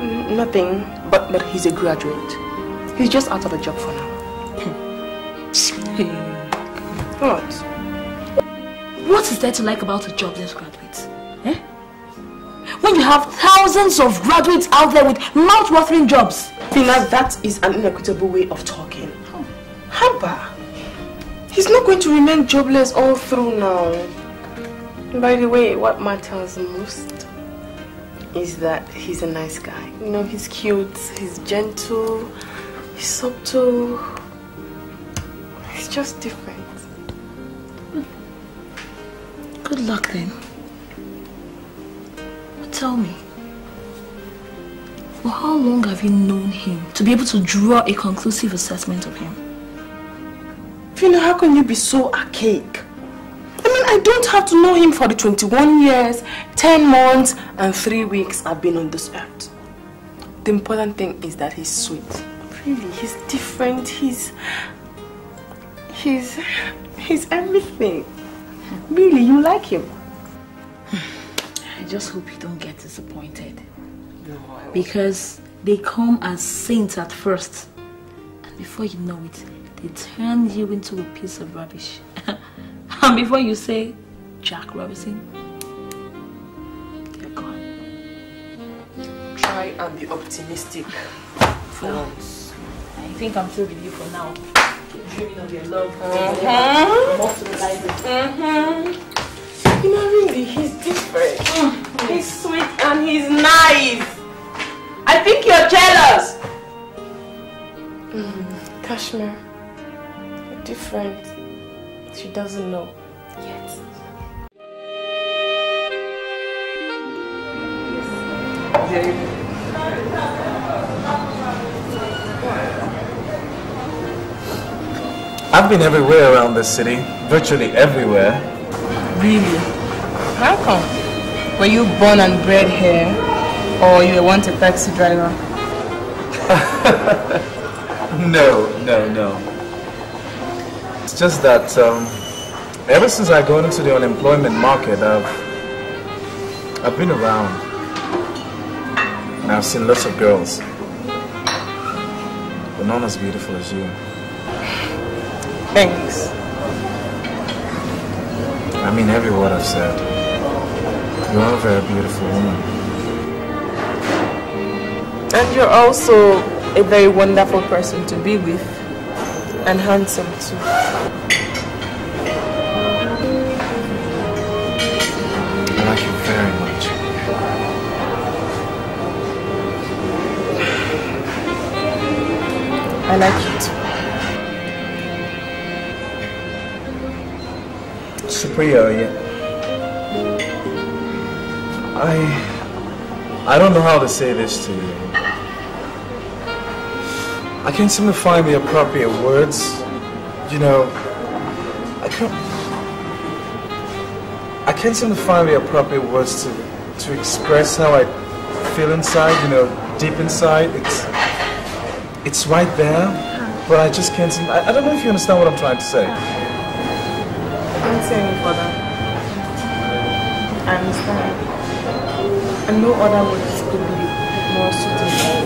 N- nothing, but but he's a graduate. He's just out of a job for now. What? What is there to like about a jobless graduate? Eh? When you have thousands of graduates out there with mouth-watering jobs. Fina, that is an inequitable way of talking. Haba, he's not going to remain jobless all through now. By the way, what matters most is that he's a nice guy. You know, he's cute, he's gentle, he's subtle. He's just different. Hmm. Good luck then. But tell me, For how long have you known him to be able to draw a conclusive assessment of him? Fina, how can you be so archaic? I mean, I don't have to know him for the 21 years, 10 months, and 3 weeks I've been on this earth. The important thing is that he's sweet. Really, he's different. He's... He's... He's everything. Really, you like him. I just hope you don't get disappointed. Because they come as saints at first. And before you know it, they turn you into a piece of rubbish. [laughs] and before you say, Jack Robinson, they're gone. Try and be optimistic for once. I think I'm still with you for now. Keep dreaming of your love. Mhm. I'm off to the. Mm-hmm. You know, really, he's different. He's sweet and he's nice. I think you're jealous. Mm, Kashmir, you're different. She doesn't know yet. I've been everywhere around this city, virtually everywhere. Really? How come? Were you born and bred here, or you were once a taxi driver? [laughs] No, no, no. It's just that um, ever since I got into the unemployment market, I've I've been around and I've seen lots of girls, but none as beautiful as you. Thanks. I mean every word I've said. You are a very beautiful woman. And you're also a very wonderful person to be with. And handsome too. I like you very much. I like you much. I you. I I don't know how to say this to you. I can't seem to find the appropriate words. You know, I can't I can't seem to find the appropriate words to to express how I feel inside, you know, deep inside. It's it's right there, but I just can't seem I, I don't know if you understand what I'm trying to say. Uh-huh. I'm saying for that. I understand. Uh, and no other words could be more suitable.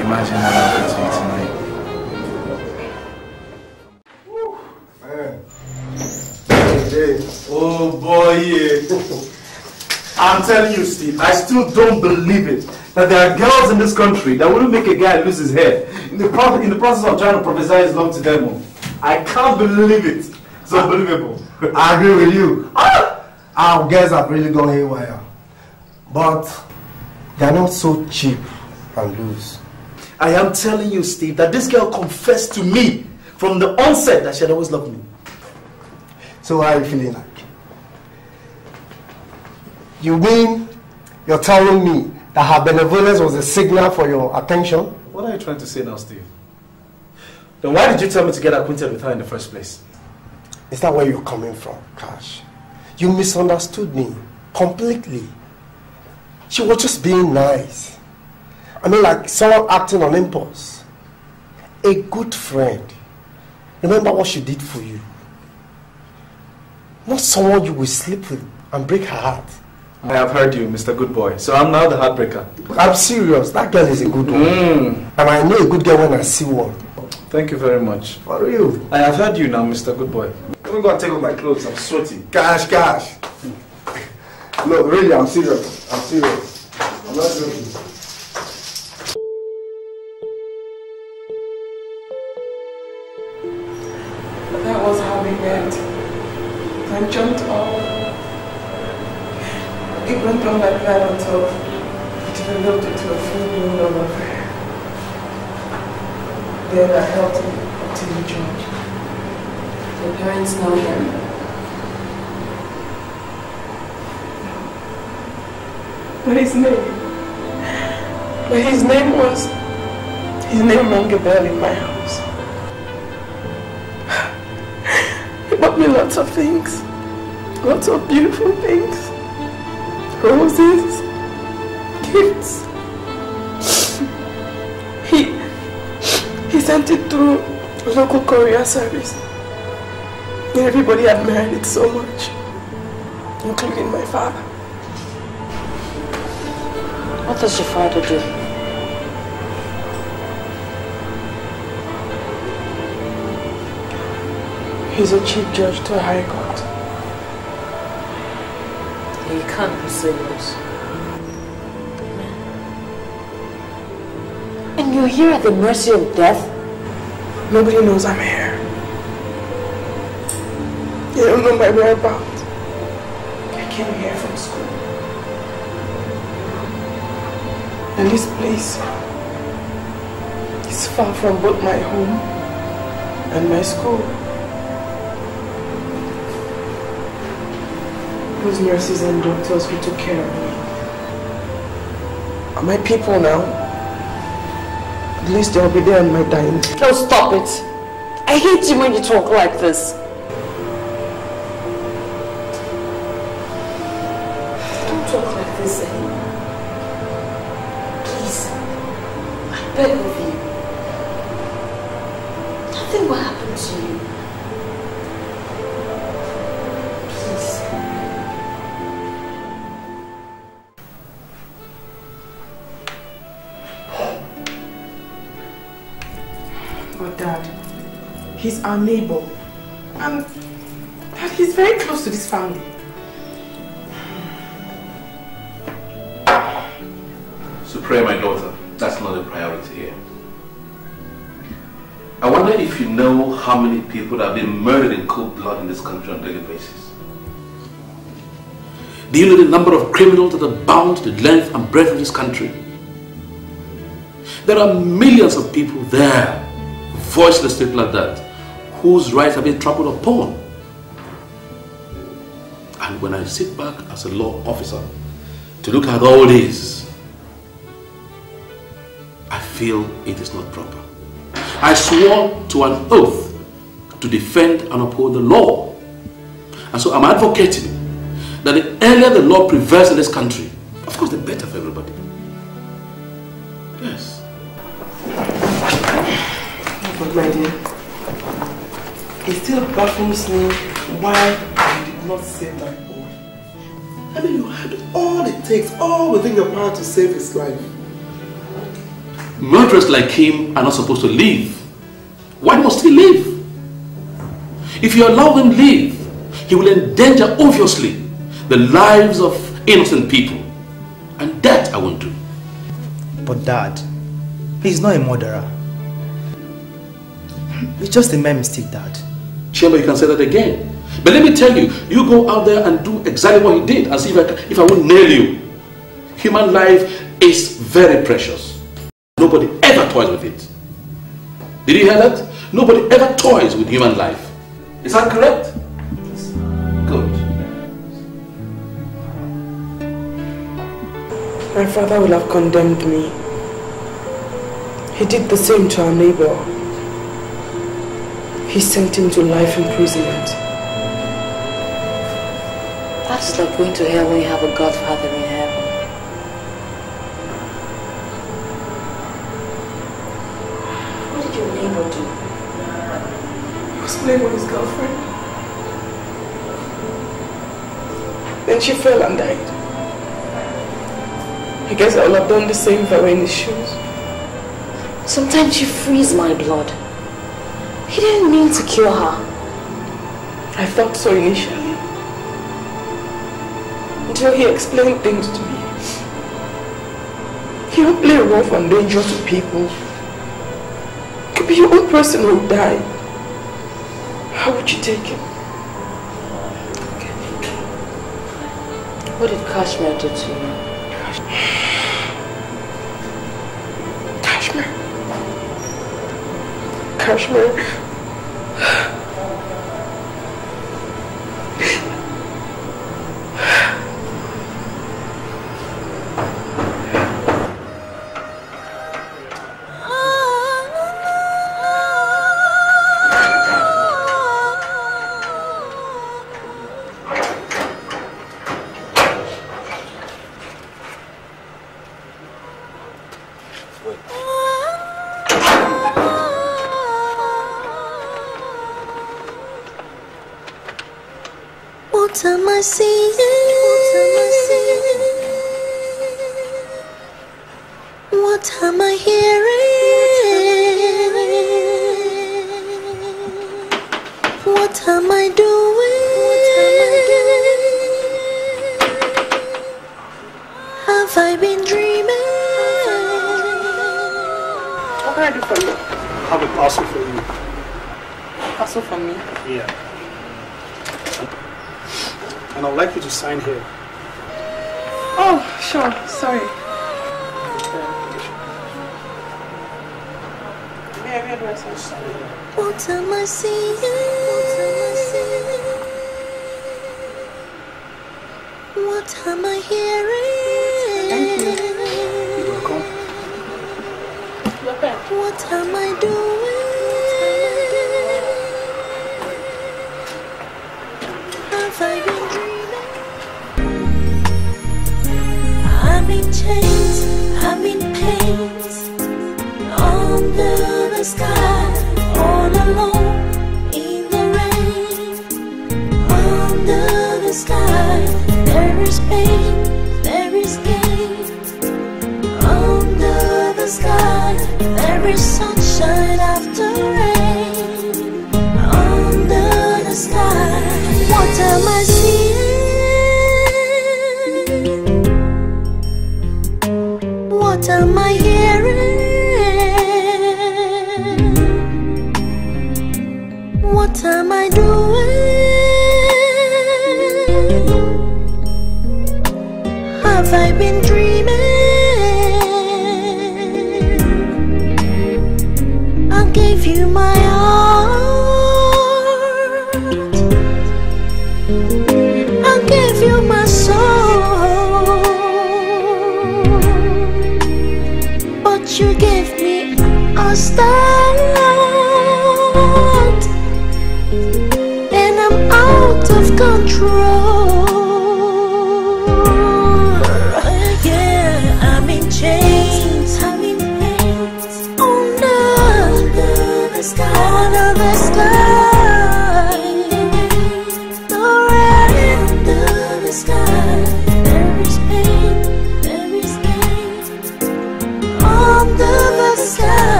Imagine what happened to you tonight. Eh. Oh boy, yeah. [laughs] I'm telling you, Steve, I still don't believe it that there are girls in this country that wouldn't make a guy lose his hair in the, pro- in the process of trying to prophesy his love to them. I can't believe it. It's unbelievable. I agree with you. Ah! Our girls have really gone haywire. But they're not so cheap and loose. I am telling you, Steve, that this girl confessed to me from the onset that she had always loved me. So how are you feeling like? You mean you're telling me that her benevolence was a signal for your attention? What are you trying to say now, Steve? Then why did you tell me to get acquainted with her in the first place? Is that where you're coming from, Cash? You misunderstood me completely. She was just being nice. I mean, like someone acting on impulse. A good friend. Remember what she did for you. Not someone you will sleep with and break her heart. I have heard you, Mr. Good Boy. So I'm now the heartbreaker. I'm serious. That girl is a good one. Mm. And I know a good girl when I see one. Thank you very much. For you. I have heard you now, Mr. Good Boy. Let me go and take off my clothes. I'm sweaty. Cash, cash. No, really, I'm serious. I'm serious. I'm not joking. That was how we met. I jumped off. On like that until it developed into a full-blown love affair. Then I held him until he joined. Your parents know him. But his name, but his name was, his name rang a in my house. He bought me lots of things, lots of beautiful things, roses, gifts. He, he sent it through local courier service. And everybody admired it so much, including my father. What does your father do? He's a chief judge to a high court. He can't be serious. And you're here at the mercy of death? Nobody knows I'm here. They don't know my whereabouts. I came here from school. And this place is far from both my home and my school. Those nurses and doctors who took care of me are my people now. At least they'll be there on my dying day. No, stop it. I hate you when you talk like this. Don't talk like this anymore. Please. I beg of you. Nothing will he's our neighbor. And Dad, he's very close to this family. Supreme, my daughter, that's not a priority here. I wonder if you know how many people have been murdered in cold blood in this country on a daily basis. Do you know the number of criminals that are bound to the length and breadth of this country? There are millions of people there, voiceless people like that, whose rights have been trampled upon. And when I sit back as a law officer to look at all this, I feel it is not proper. I swore to an oath to defend and uphold the law. And so I'm advocating that the earlier the law prevails in this country, of course the better for everybody. Yes. But my dear, it still baffles me why you did not save that boy. I mean, you had all it takes, all within your power to save his life. Murderers like him are not supposed to live. Why must he live? If you allow him live, he will endanger, obviously, the lives of innocent people. And that I won't do. But Dad, he's not a murderer. It's just a mere mistake, Dad. Chamber, you can say that again. But let me tell you, you go out there and do exactly what he did, as if I, if I won't nail you. Human life is very precious. Nobody ever toys with it. Did you hear that? Nobody ever toys with human life. Is that correct? Yes. Good. My father will have condemned me. He did the same to our neighbor. He sent him to life imprisonment. That's like going to hell when you have a godfather in heaven. What did your neighbor do? He was playing with his girlfriend. Then she fell and died. I guess I would have done the same if I were in his shoes. Sometimes you freeze my blood. He didn't mean to kill her. I thought so initially. Until he explained things to me. He don't play rough and dangerous to people. Could be your own person who died. How would you take it? What did Kashmir do to you? Kashmir.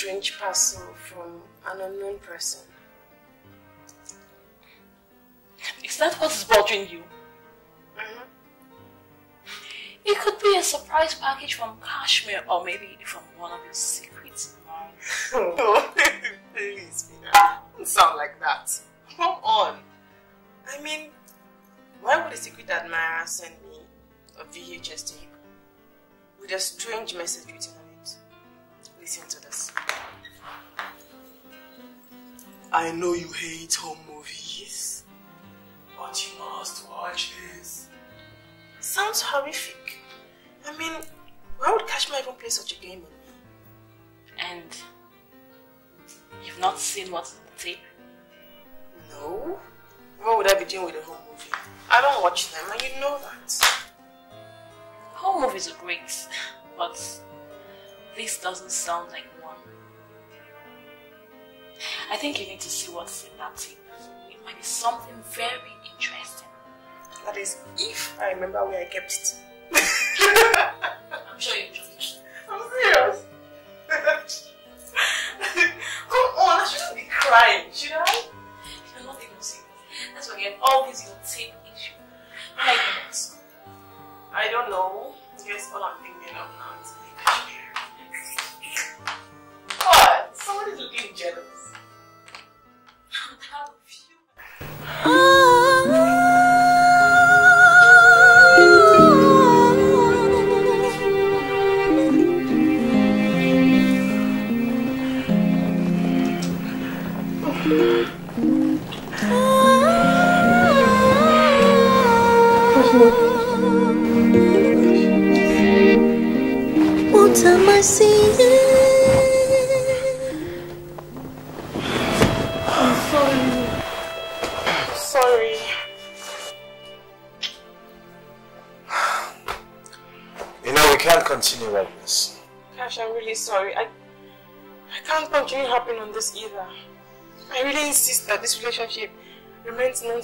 Strange parcel from an unknown person. Is that what's bothering you? Mm-hmm. It could be a surprise package from Kashmir or maybe from one of your secrets. Oh, [laughs] please, Mina. Don't sound like hate home movies, but you must watch this. Sounds horrific. I mean, why would Kashmir even play such a game on me? And you've not seen what's in the tape? No. What would I be doing with a home movie? I don't watch them, and you know that. Home movies are great, [laughs] but this doesn't sound like. I think you need to see what's in that tape. It might be something very interesting. That is, if I remember where I kept it. I'm sure you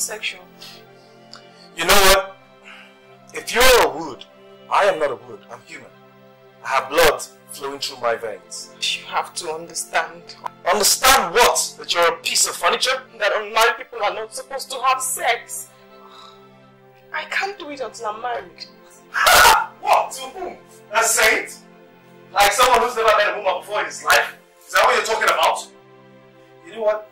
non-sexual. You know what? If you're a wood, I am not a wood. I'm human. I have blood flowing through my veins. You have to understand. Understand what? That you're a piece of furniture? That unmarried people are not supposed to have sex. I can't do it until I'm married. [laughs] What? To whom? A saint? Like someone who's never met a woman before in his life? Is that what you're talking about? You know what?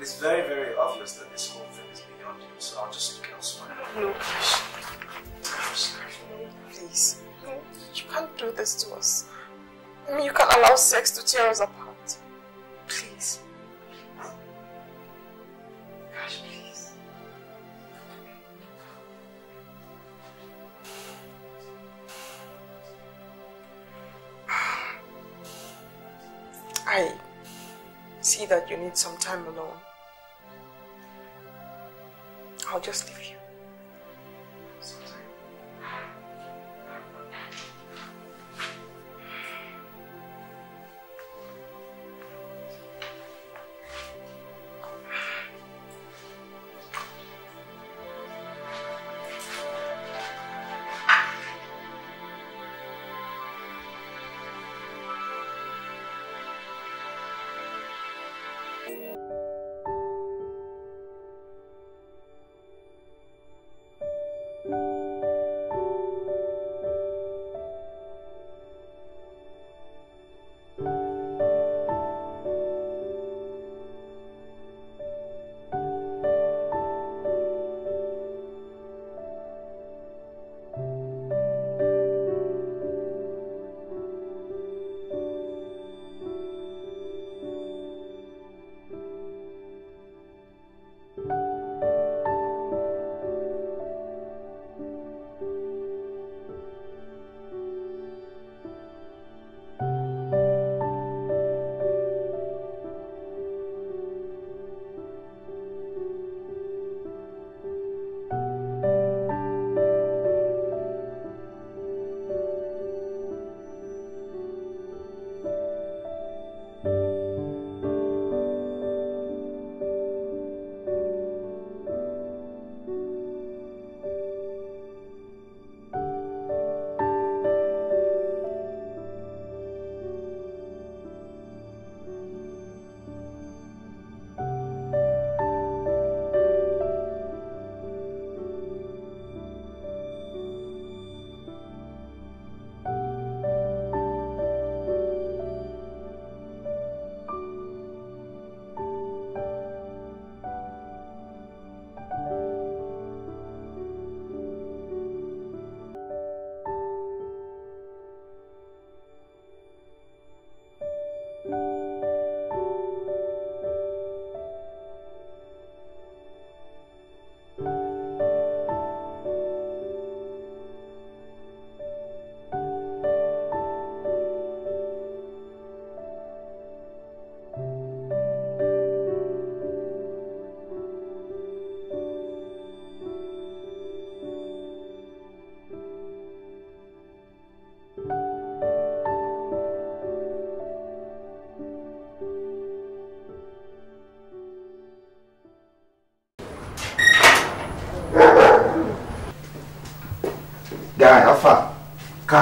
It's very, very obvious that this whole thing is beyond you, so I'll just look elsewhere. No, Kash. Kash, no, please. No, you can't do this to us. I mean, you can't allow sex to tear us apart. Please. Kash, please. I see that you need some time alone. I'll just leave you.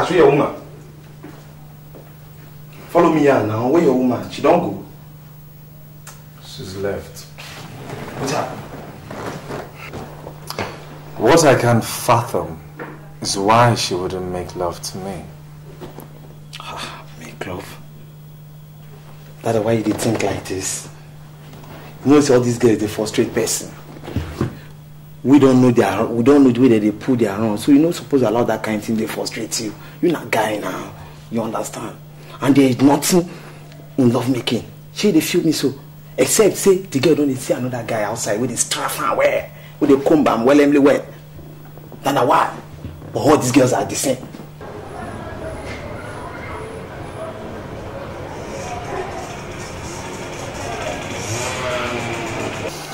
Where your woman? Follow me here now. Where your woman? She don't go. She's left. What's up? What I can't fathom is why she wouldn't make love to me. Ah, make love. That's why you think like this. You know, see all these girls, they frustrate person. We don't know their, we don't know the way that they put their own. So you not supposed to allow that kind of thing. They frustrate you. You're not guy now. You understand? And there is nothing in love making. She they feel me so. Except say the girl don't dey see another guy outside with his straff and wear, with the comb and well well. Na why? But all these girls are the same.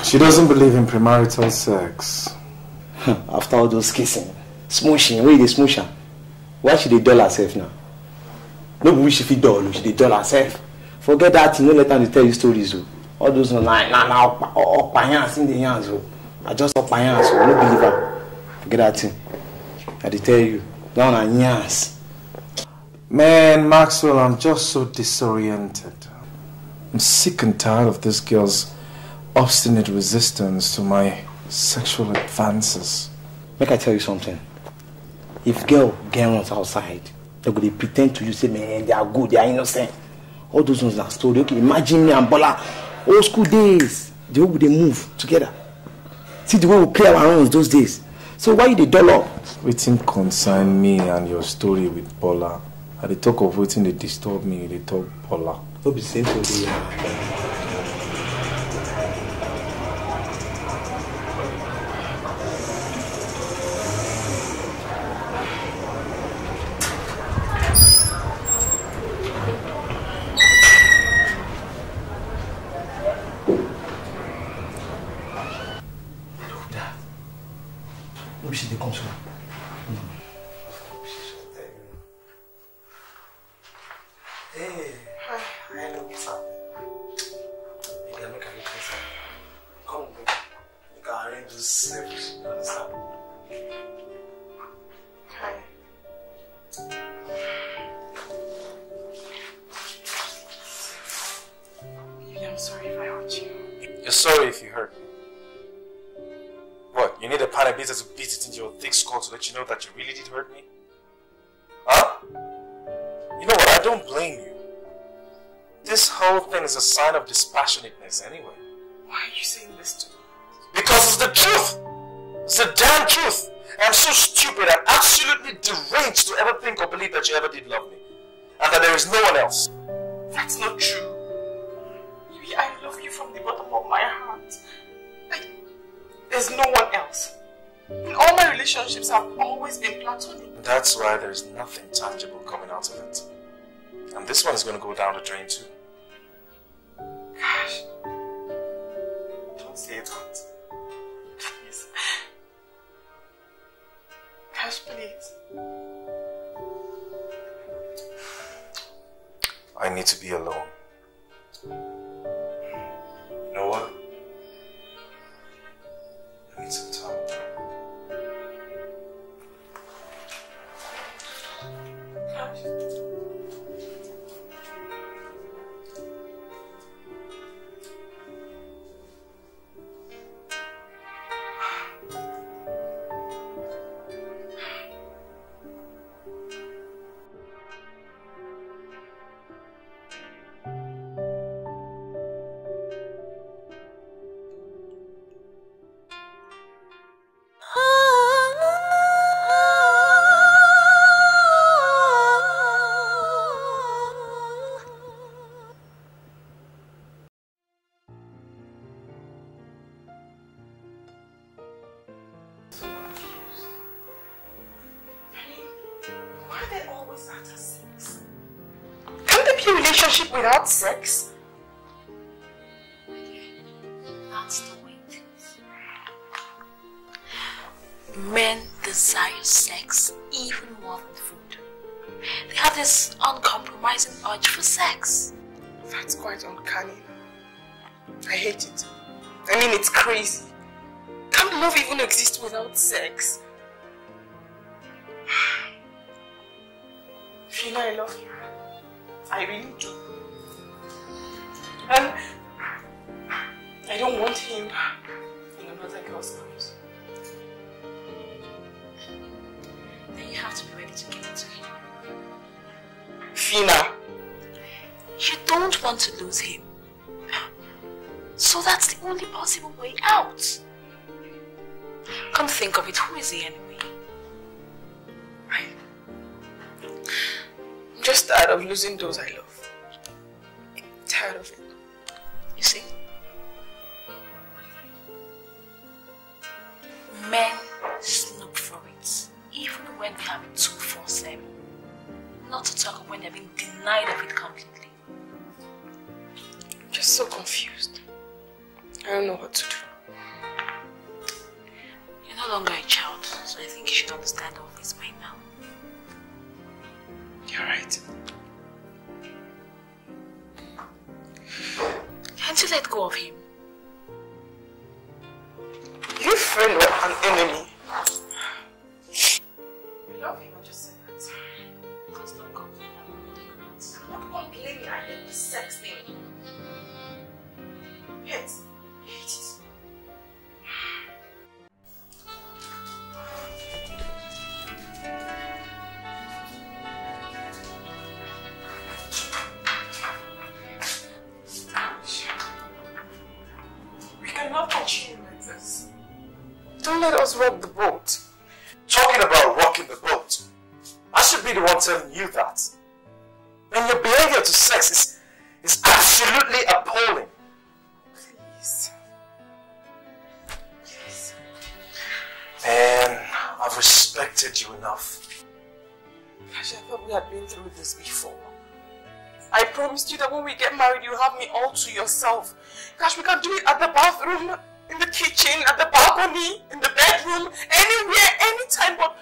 She doesn't believe in premarital sex. [laughs] After all those kissing, smooshing, where you dey smoosh am? Why she dey dull herself now? No be we she fit dull o, she dey dull herself. Forget that thing, no let dey tell you stories o. All those na na ọ̀pá ọ̀pá yans in the yans o. Na just ọ̀pá yans o, no believe am. Forget that thing. I dey tell you, one na yans. Man, Maxwell, I'm just so disoriented. I'm sick and tired of this girl's obstinate resistance to my sexual advances. Make I tell you something. If girl get ones outside, they go dey pre ten d to you say man they are good, they are innocent. All those ones na story. Okay, imagine me and Bola, old school days, the way we dey move together. See the way we play our rounds those days. So why you dey dull up? Wetin concern me and your story with Bola? I dey talk of wetin dey disturb me, you dey talk Bola. No be the same thing dey sign of dispassionateness anyway. Why are you saying this to me? Because it's the truth! It's the damn truth! I'm so stupid and absolutely deranged to ever think or believe that you ever did love me. And that there is no one else. That's not true. Baby, I love you from the bottom of my heart. I, there's no one else. In all my relationships have always been platonic. That's why there's nothing tangible coming out of it. And this one is going to go down the drain too. Kash. Don't say that. Please. Kash, please. I need to be alone. You know what? I need some time. Kash. Relationship without sex? That's the way it is. Men desire sex even more than food. They have this uncompromising urge for sex. That's quite uncanny. I hate it. I mean, it's crazy. Can love even exist without sex? [sighs] Fina, I love you. I really do. And I don't want him in another girl's arms. Then you have to be ready to give it to him. Fina, You don't want to lose him. So that's the only possible way out. Come think of it, who is he anyway? Just tired of losing those I love. Married, you have me all to yourself. Kash, we can do it at the bathroom, in the kitchen, at the balcony, in the bedroom, anywhere, anytime, but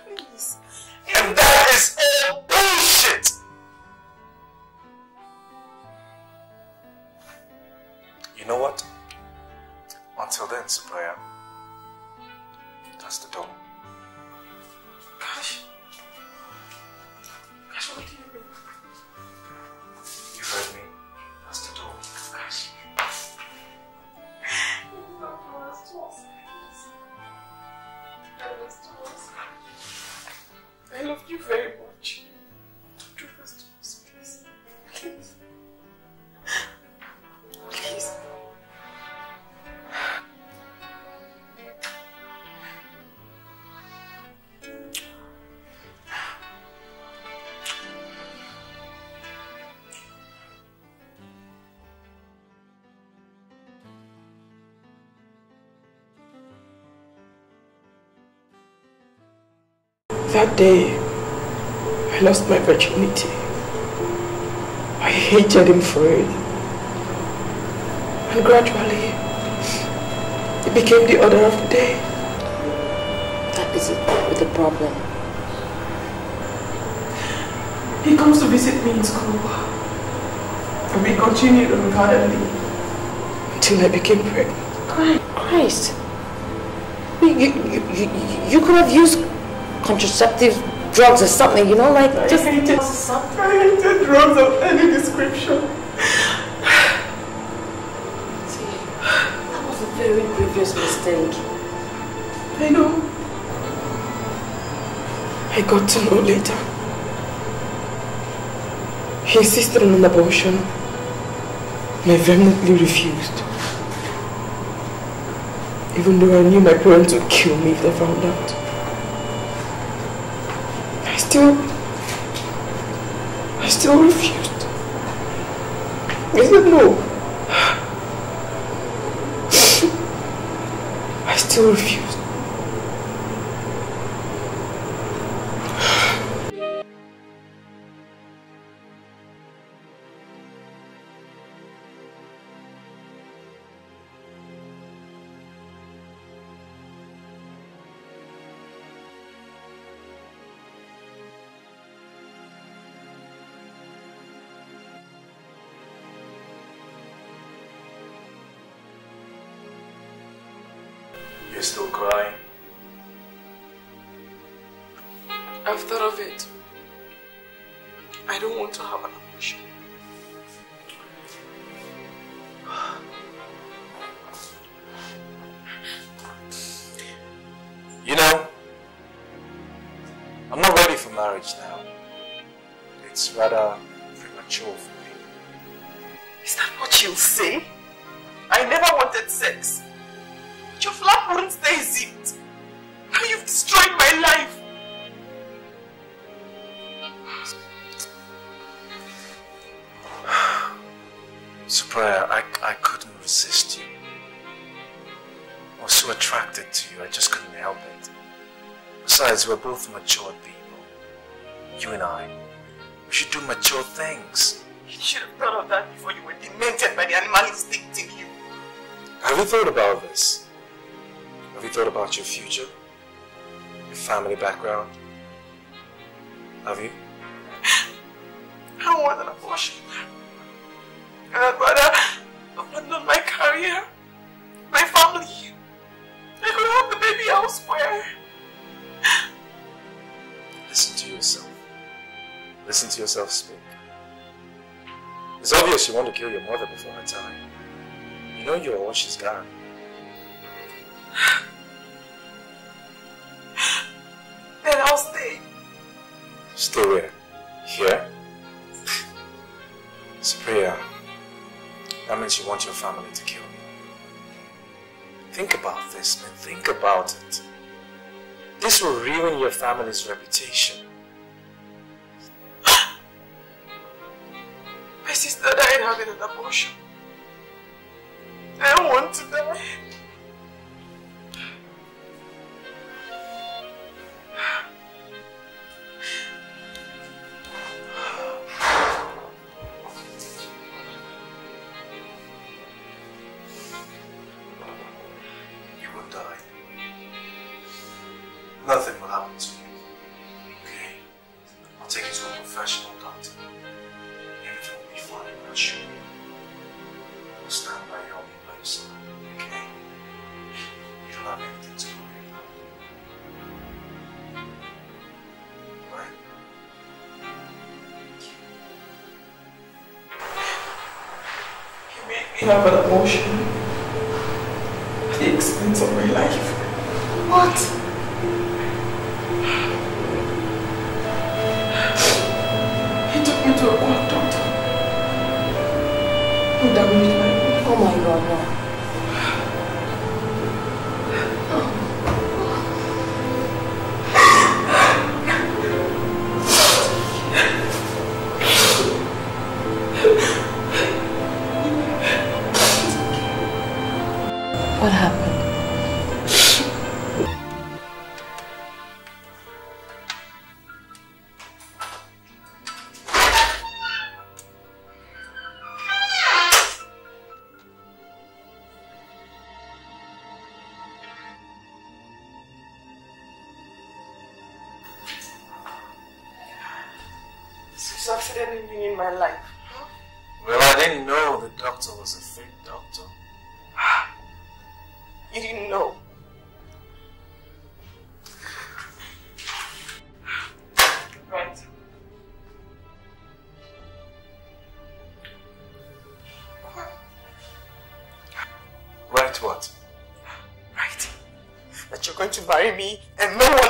That day, I lost my virginity. I hated him for it. And gradually, it became the order of the day. That is the problem. He comes to visit me in school. And we continued unguardedly until I became pregnant. Christ. You, you, you, you could have used contraceptive drugs or something, you know, like I just hated, I hated drugs of any description. See, that was a very grievous mistake. I know. I got to know later. He insisted on an abortion. And I vehemently refused. Even though I knew my parents would kill me if they found out. Still refused. I said no. It's rather premature for me. Is that what you'll say? I never wanted sex. But your flap wouldn't stay zipped. Now you've destroyed my life. [sighs] Supriya, I, I couldn't resist you. I was so attracted to you, I just couldn't help it. Besides, we're both matured people. You and I. We should do mature things. You should have thought of that before you were demented by the animal instinct in you. Have you thought about this? Have you thought about your future? Your family background? Have you? I want an abortion. And I'd rather Listen to yourself speak. It's obvious you want to kill your mother before her time. You know you're all she's got. [sighs] Then I'll stay. Stay where? Here? Supriya, that means you want your family to kill you. Think about this, man. Think about it. This will ruin your family's reputation. Have an abortion. At the expense of my life. What? He took me to a quack doctor. Who damaged my. Oh my god, no. My life. Well, I didn't know the doctor was a fake doctor. You didn't know. Right. Right what? Right. That you're going to marry me and no one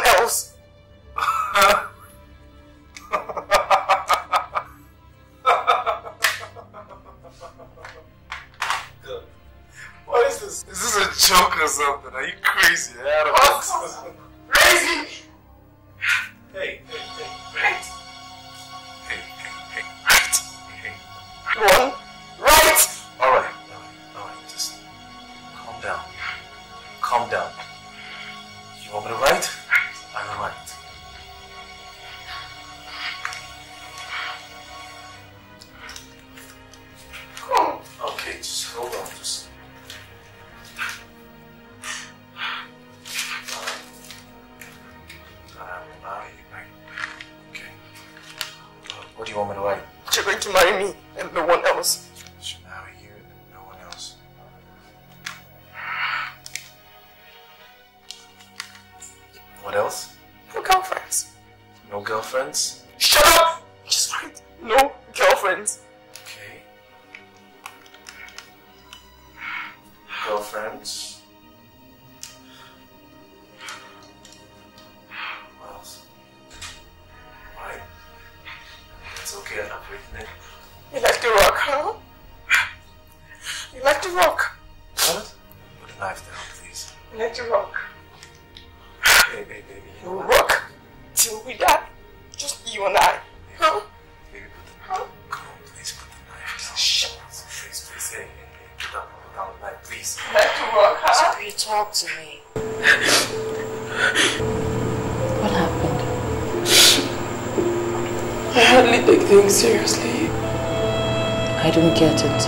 didn't get it.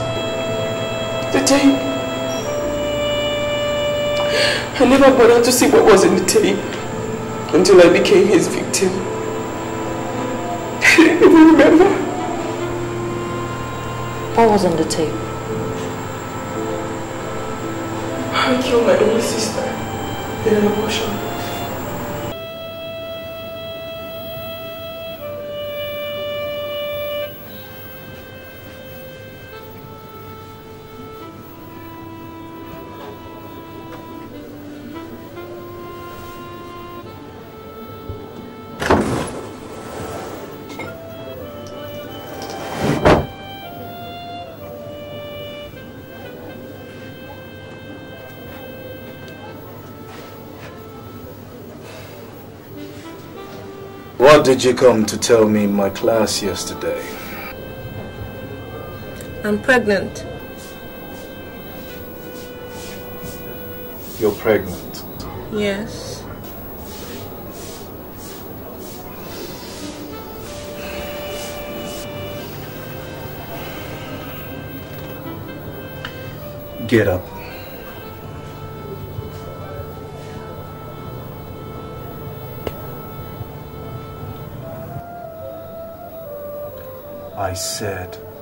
The tape. I never bothered to see what was in the tape until I became his victim. I don't even remember. What was on the tape? I killed my only sister in an abortion. How did you come to tell me my class yesterday? I'm pregnant. You're pregnant? Yes. Get up. I said.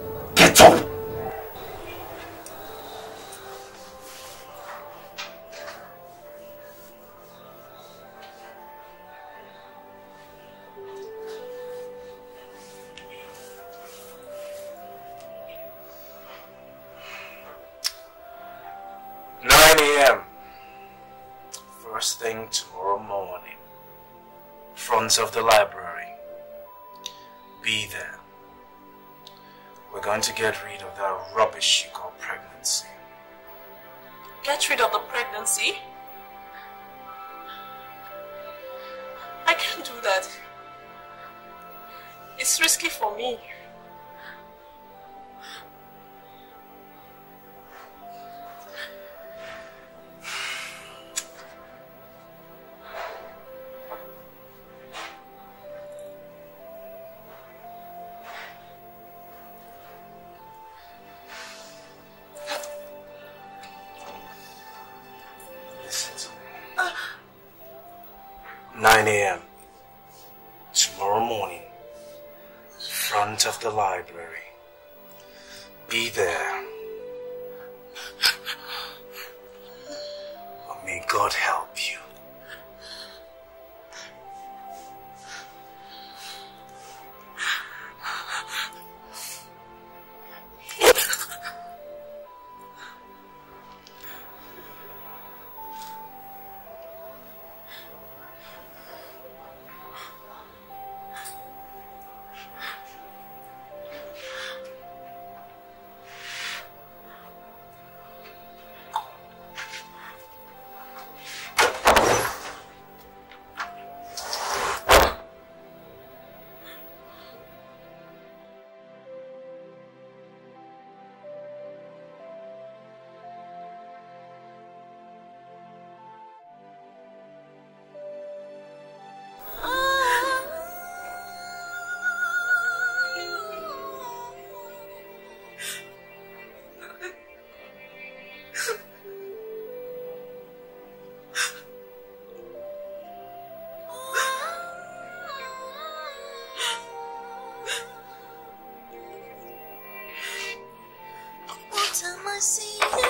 see you.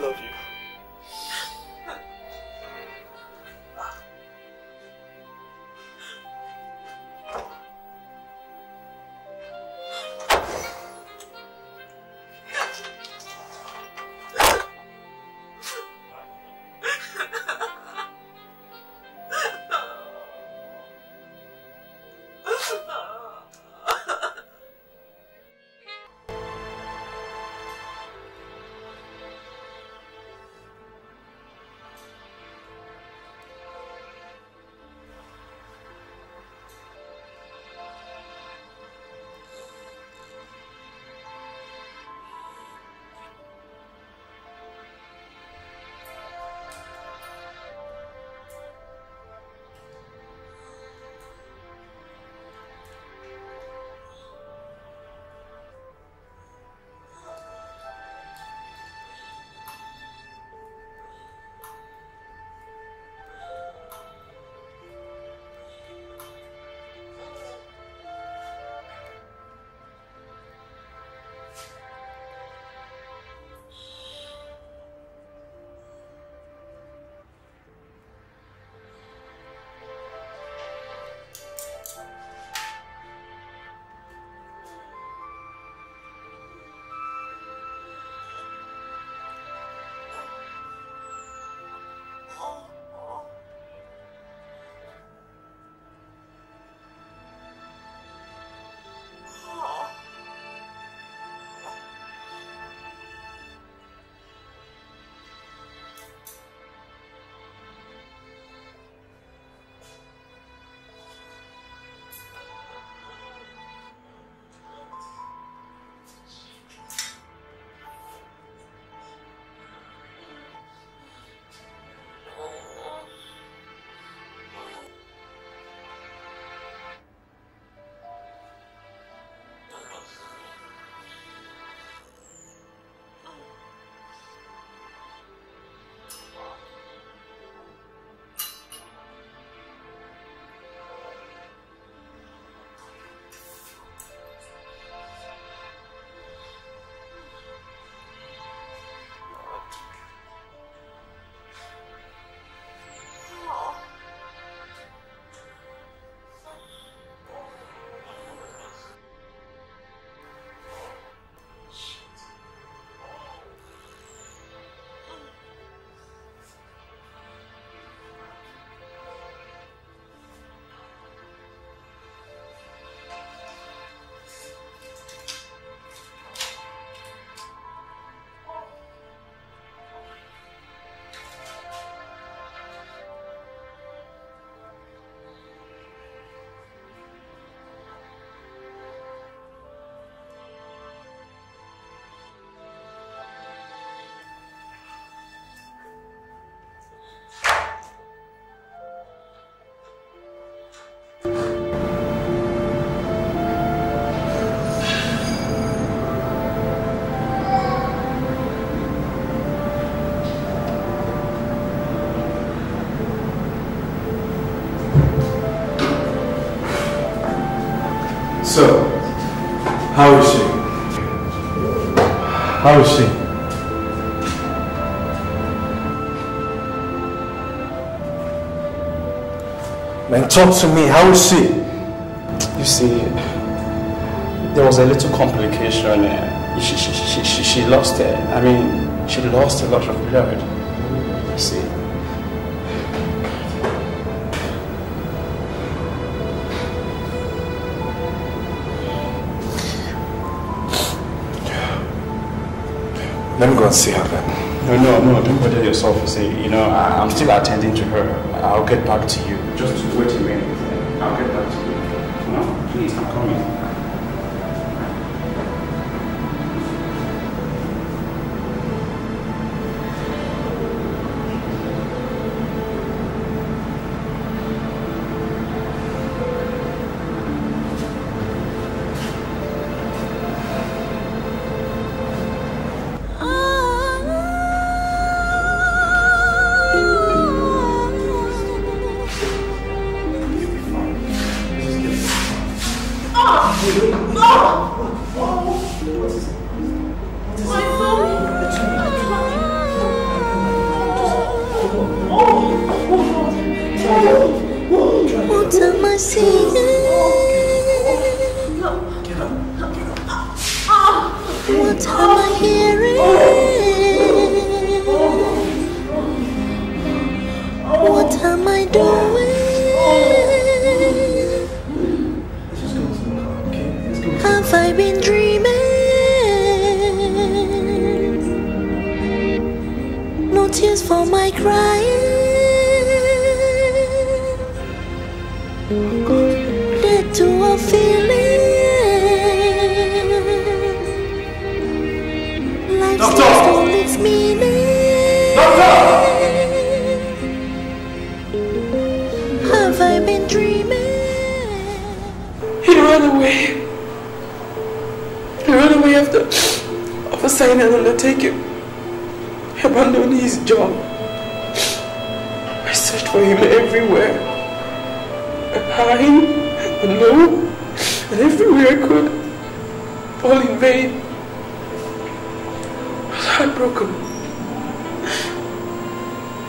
Love you. How is she? Man, talk to me. How is she? You see, there was a little complication. She, she, she, she, she lost it. I mean, she lost a lot of blood. You see. Let me go and see her then. No, no, no, don't bother yourself. You see, you know, I, I'm still attending to her. I'll get back to you. Just wait a minute. I'll get back to you. No, please, I'm coming. After an undertaking. He abandoned his job. I searched for him everywhere. High and low, and everywhere I could. All in vain. I was heartbroken.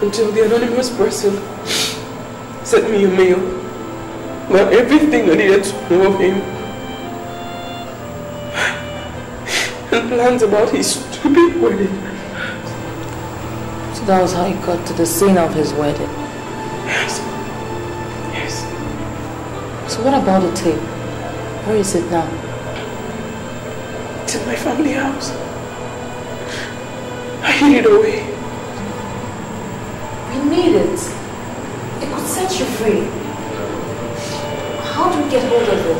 Until the anonymous person sent me a mail about everything I needed to know of him. And plans about his stupid wedding. So that was how he got to the scene of his wedding. Yes. Yes. So what about the tape? Where is it now? It's in my family house. I hid it away. We need it. It could set you free. How do we get hold of it?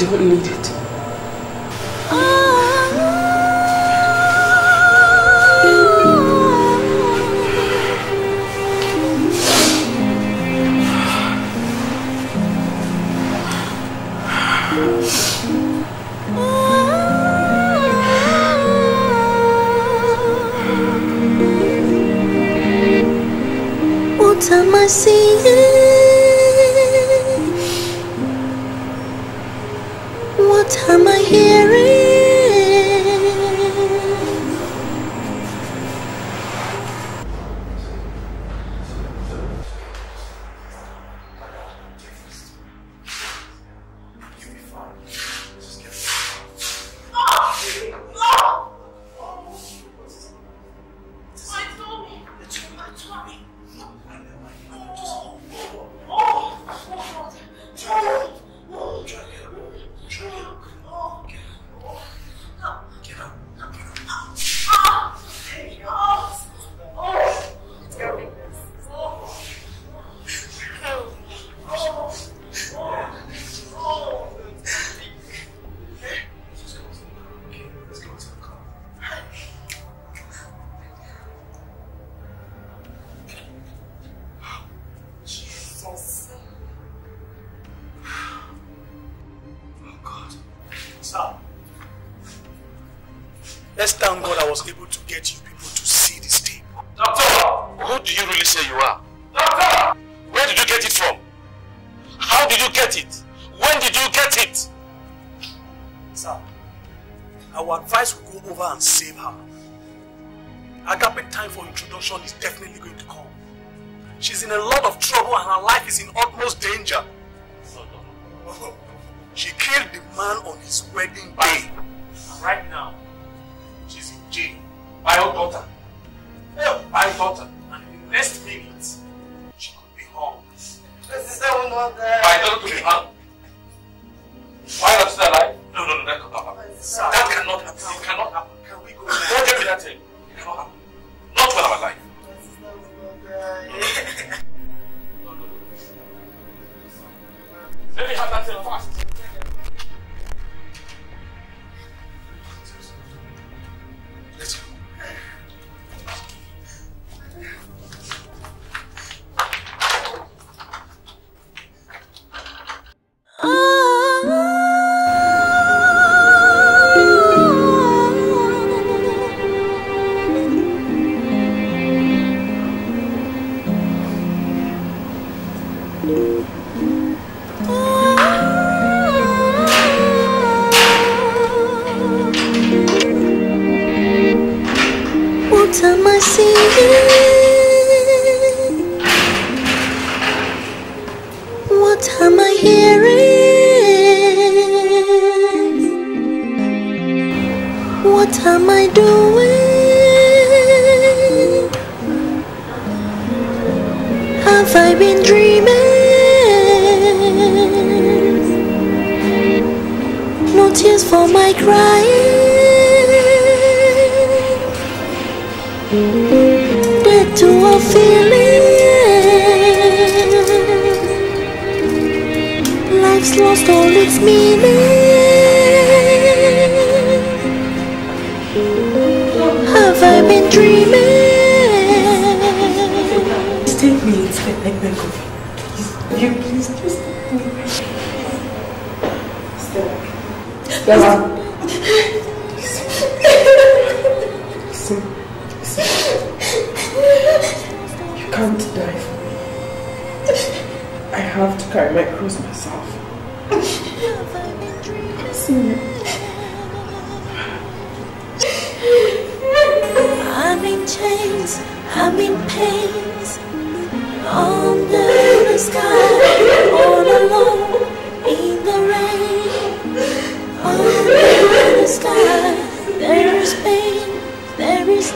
Don't need it.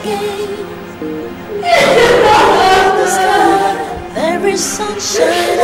Gain. The [laughs] sky, there is sunshine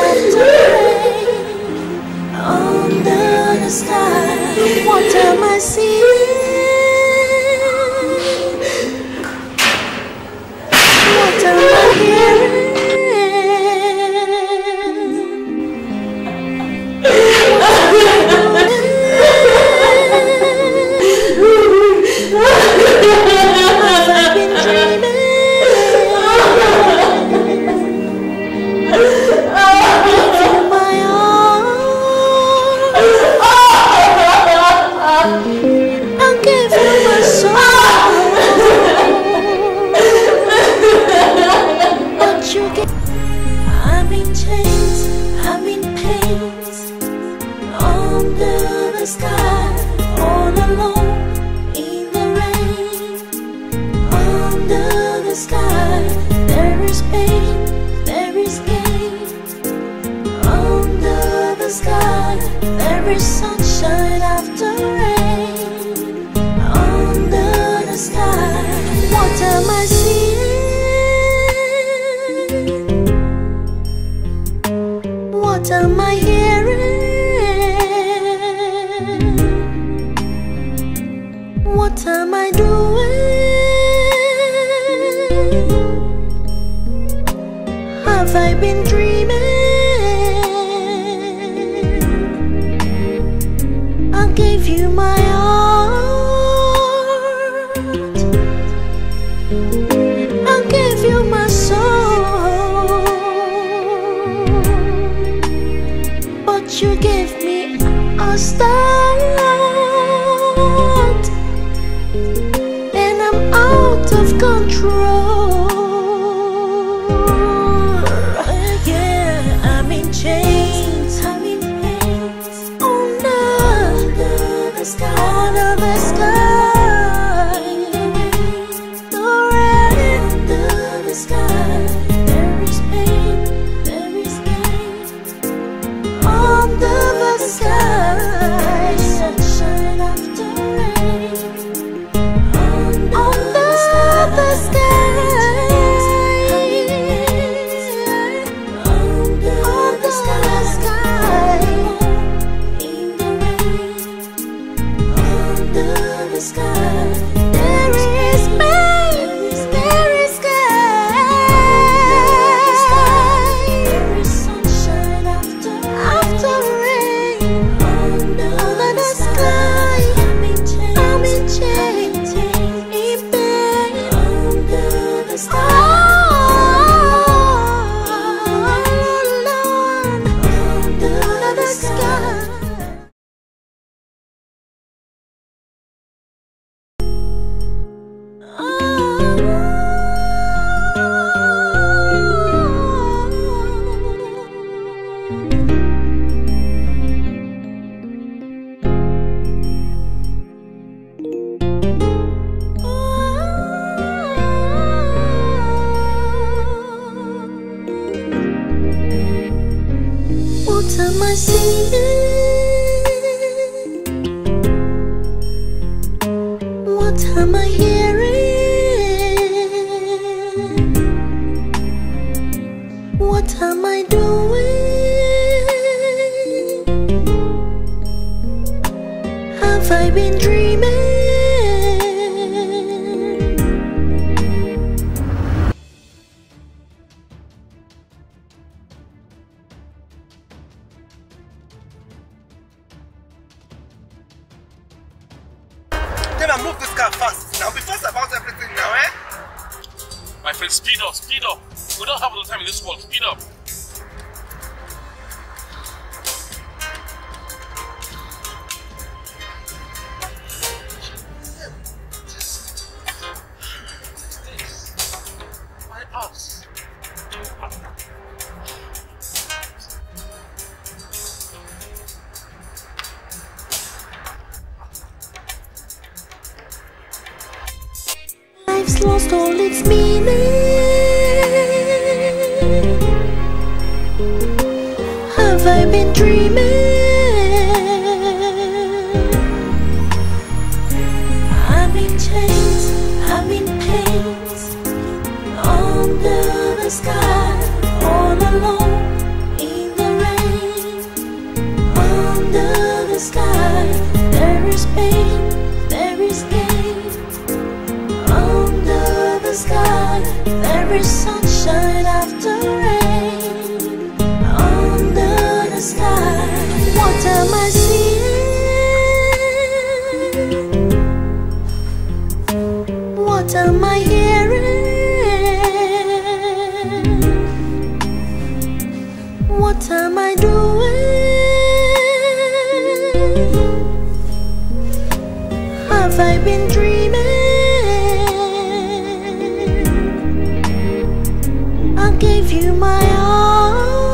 gave you my heart.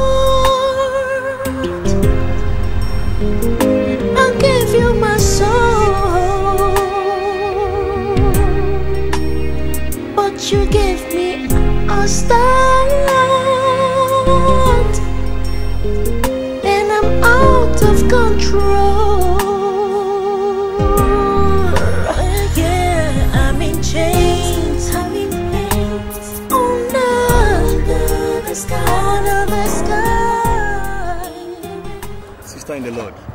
I gave you my soul. But you gave me a star. in the Lord.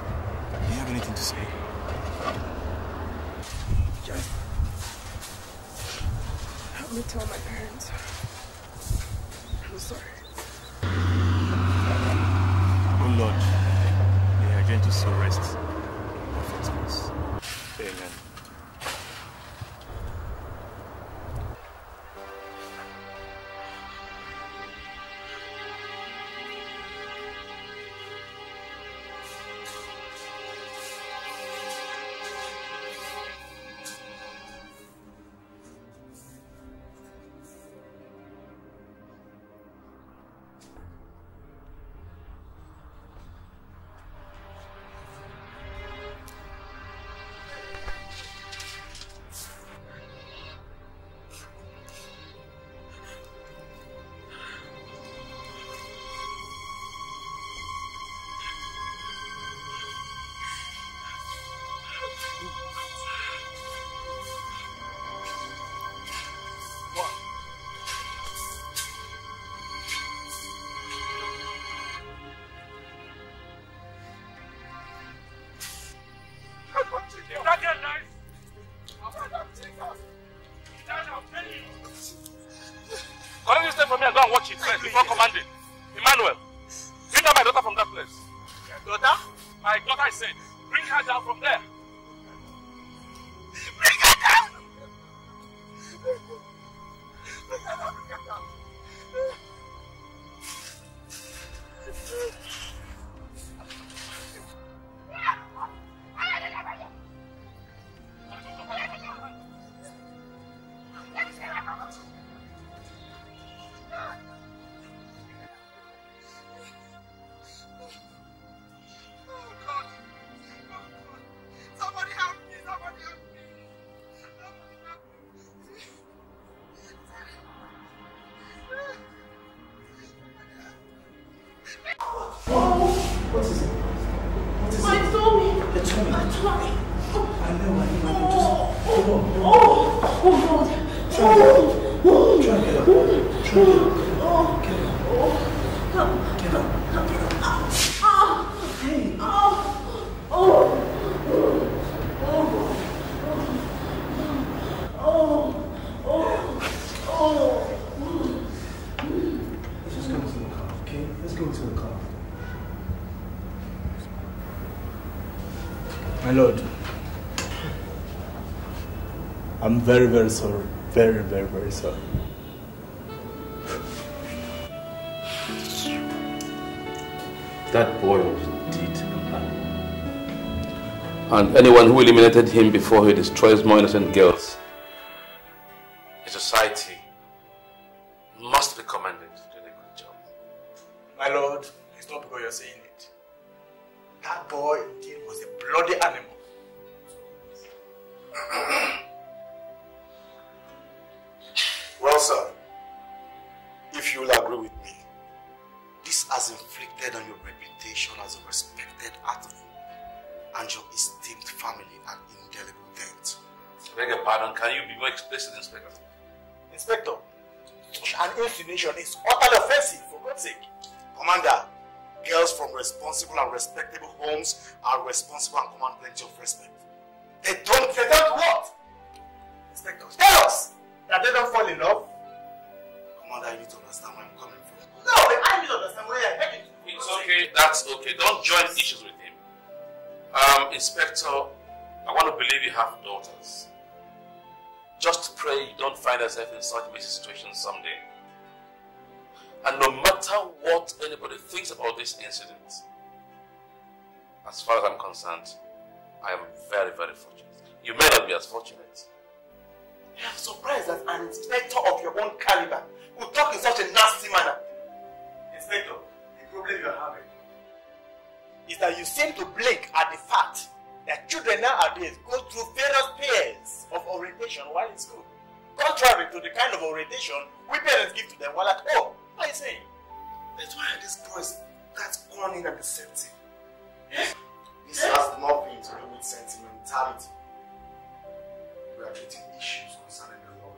Very, very sorry. Very, very, very sorry. That boy was indeed a man. And anyone who eliminated him before he destroys more innocent girls, responsible and command plenty of respect. They don't, they don't what? Inspector, tell us that they don't fall in love. Commander, you need to understand where I'm coming from. No, I need to understand where I'm heading. It's okay, that's okay. Don't join issues with him. Um, Inspector, I want to believe you have daughters. Just pray you don't find yourself in such a situation someday. And no matter what anybody thinks about this incident, as far as I'm concerned, I am very, very fortunate. You may not be as fortunate. I'm surprised that an inspector of your own caliber would talk in such a nasty manner. Inspector, the problem you're having is that you seem to blink at the fact that children nowadays go through various pairs of orientation while in school, contrary to the kind of orientation we parents give to them while at home. What are you saying? That's why this boys that's cunning and deceptive. This has nothing to do with sentimentality. We are treating issues concerning the law.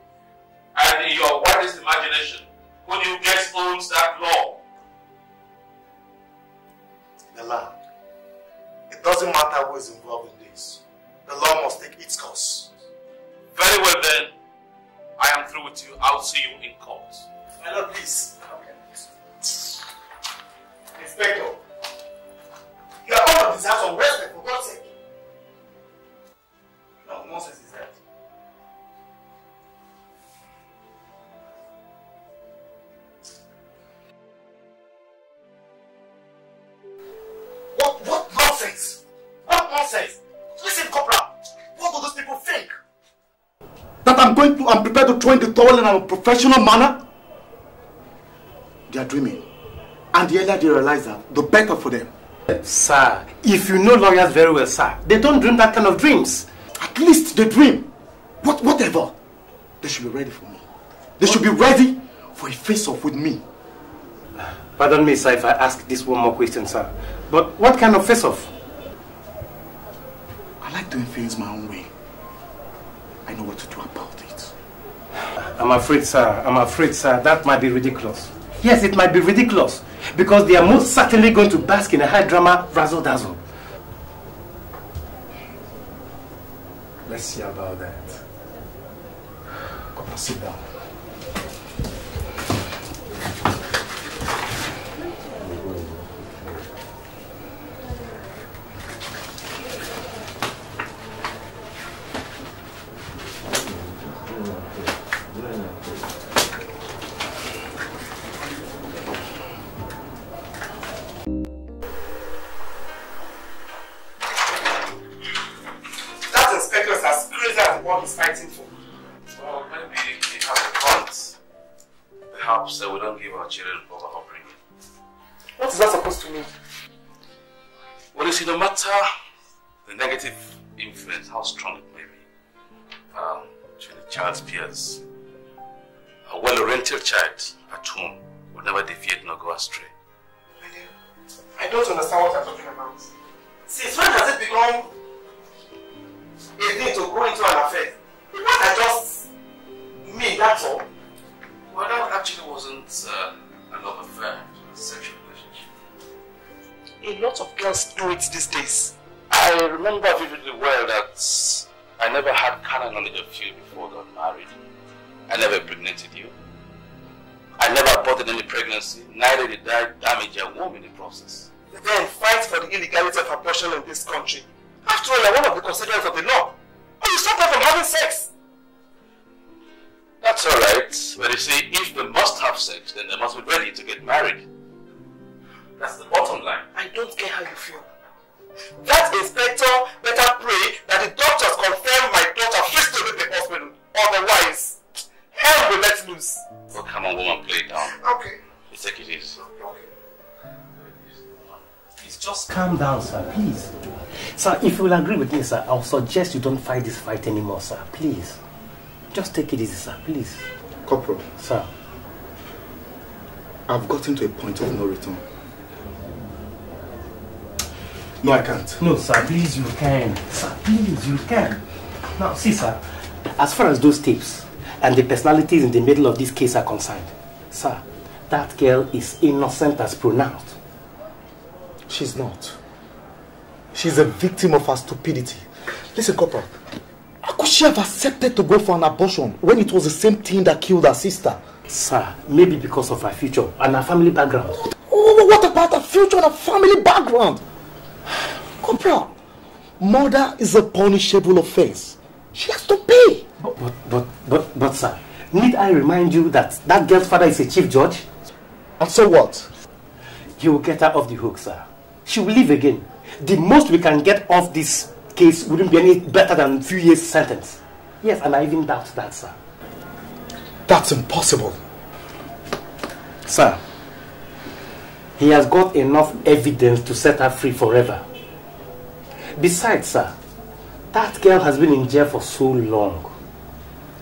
And in your wildest imagination, who do you guess owns that law? The land. It doesn't matter who is involved in this. The law must take its course. Very well then, I am through with you. I'll see you in court. My lord, please. Inspector, going to, I'm prepared to train the towel in a professional manner? They are dreaming. And the earlier they realize that, the better for them. Sir, if you know lawyers very well, sir, they don't dream that kind of dreams. At least they dream. What, whatever. They should be ready for me. They should be ready for a face-off with me. Pardon me, sir, if I ask this one more question, sir. But what kind of face-off? I like doing things my own way. I know what to do about it. I'm afraid, sir, I'm afraid, sir, that might be ridiculous. Yes, it might be ridiculous. Because they are most certainly going to bask in a high drama razzle dazzle. Let's see about that. Come on, sit down. In this country. After all, you're one of the constituents of the law. But you stop them from having sex. That's alright, but you see, if they must have sex, then they must be ready to get married. That's the bottom line. I don't care how you feel. That inspector better pray that the doctors confirm my daughter free to leave the hospital. Otherwise, hell will let loose. Oh, come on, woman, play it down. Okay. You take it easy. Please just calm down, sir, please. Sir, if you will agree with me, sir, I'll suggest you don't fight this fight anymore, sir. Please. Just take it easy, sir, please. Corporal. Sir. I've gotten to a point of no return. No, I can't. No, sir, please, you can. Sir, please, you can. Now, see, sir, as far as those tapes and the personalities in the middle of this case are concerned, sir, that girl is innocent as pronounced. She's not. She's a victim of her stupidity. Listen, Corporal. How could she have accepted to go for an abortion when it was the same thing that killed her sister? Sir, maybe because of her future and her family background. Oh, what about her future and her family background? Corporal, murder is a punishable offense. She has to pay. But, but, but, but, but, sir, need I remind you that that girl's father is a chief judge? And so what? You will get her off the hook, sir. She will leave again. The most we can get off this case wouldn't be any better than a few years sentence. Yes, and I even doubt that, sir. That's impossible. Sir, he has got enough evidence to set her free forever. Besides, sir, that girl has been in jail for so long.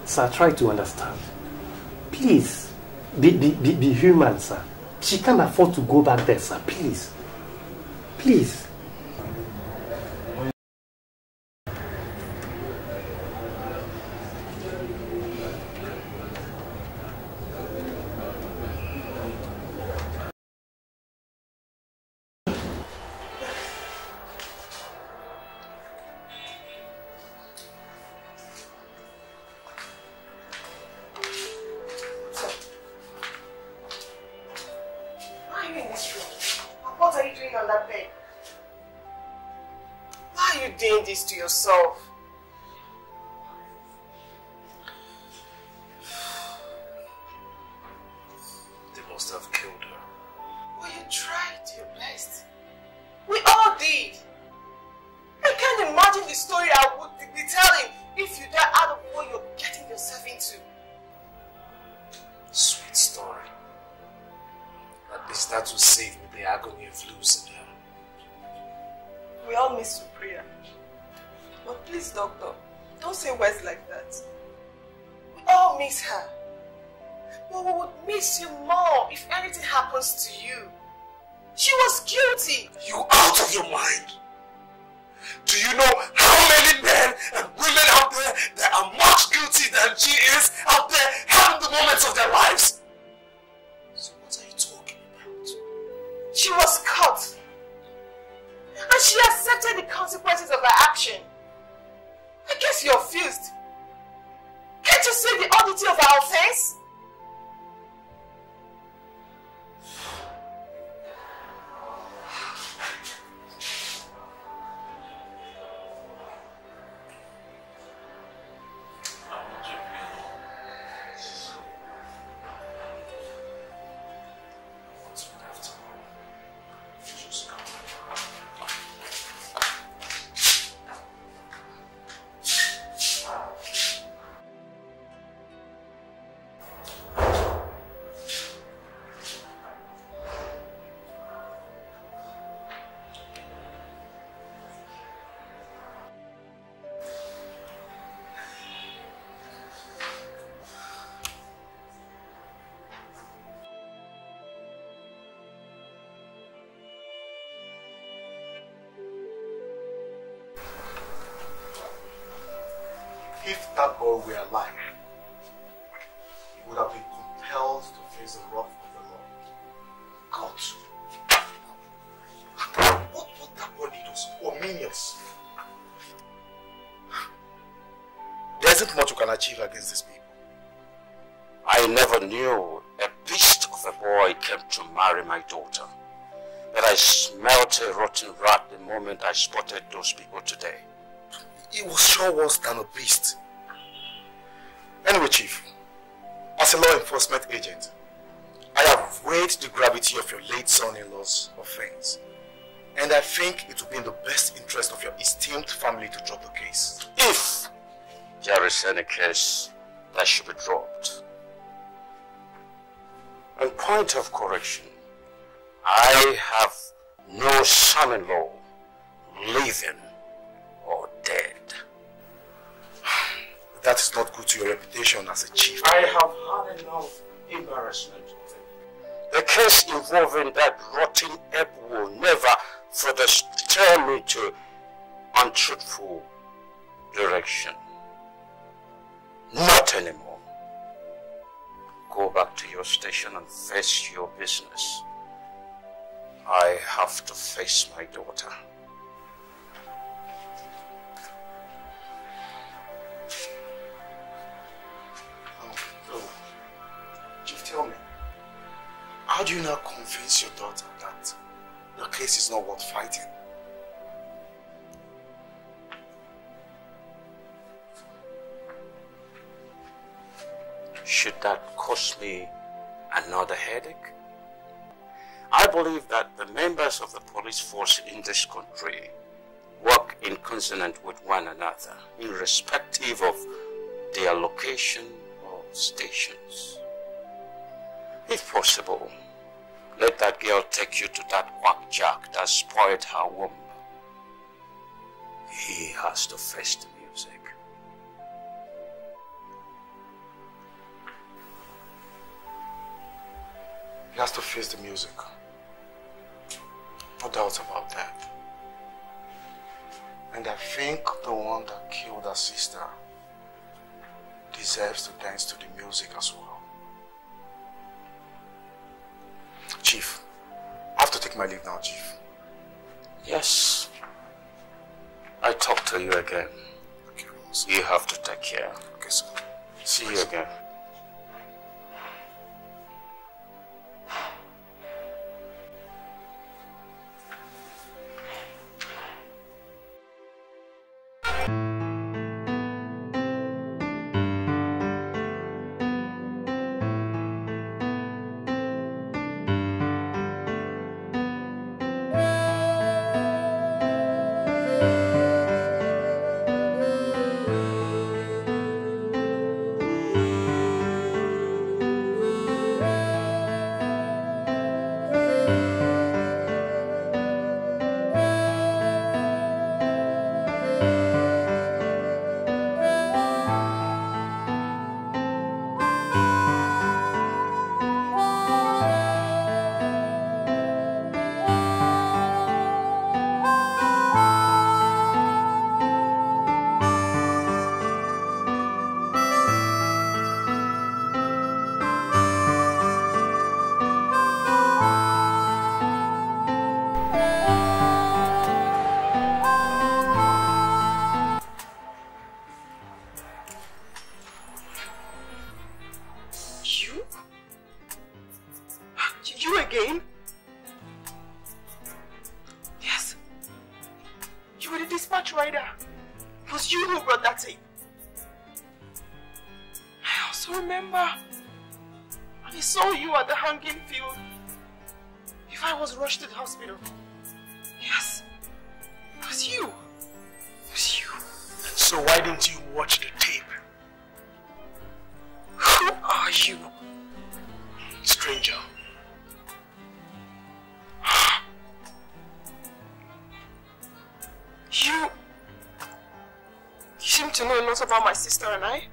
Sir, try to understand. Please, be, be, be, be human, sir. She can't afford to go back there, sir. Please. Please. Guilty that boy were alive, he would have been compelled to face the wrath of the law. God. What would that boy need us? Ominions. There isn't much you can achieve against these people. I never knew a beast of a boy came to marry my daughter. But I smelt a rotten rat the moment I spotted those people today. It was sure worse than a beast. Anyway, Chief, as a law enforcement agent, I have weighed the gravity of your late son-in-law's offense. And I think it would be in the best interest of your esteemed family to drop the case. If there is any case that should be dropped. In point of correction, I have no son-in-law living That is not good to your reputation as a chief. I have had enough embarrassment The case involving that rotten ape will never further steer me to untruthful direction. Not anymore. Go back to your station and face your business. I have to face my daughter. How do you now convince your daughter that the case is not worth fighting? Should that cost me another headache? I believe that the members of the police force in this country work in consonant with one another, irrespective of their location or stations. If possible, let that girl take you to that quack jack that spoiled her womb. He has to face the music. He has to face the music. No doubt about that. And I think the one that killed her sister deserves to dance to the music as well. Chief, I have to take my leave now, Chief. Yes. I talk to you again. You have to take care. Okay, sir. See you again. To know a lot about my sister and I.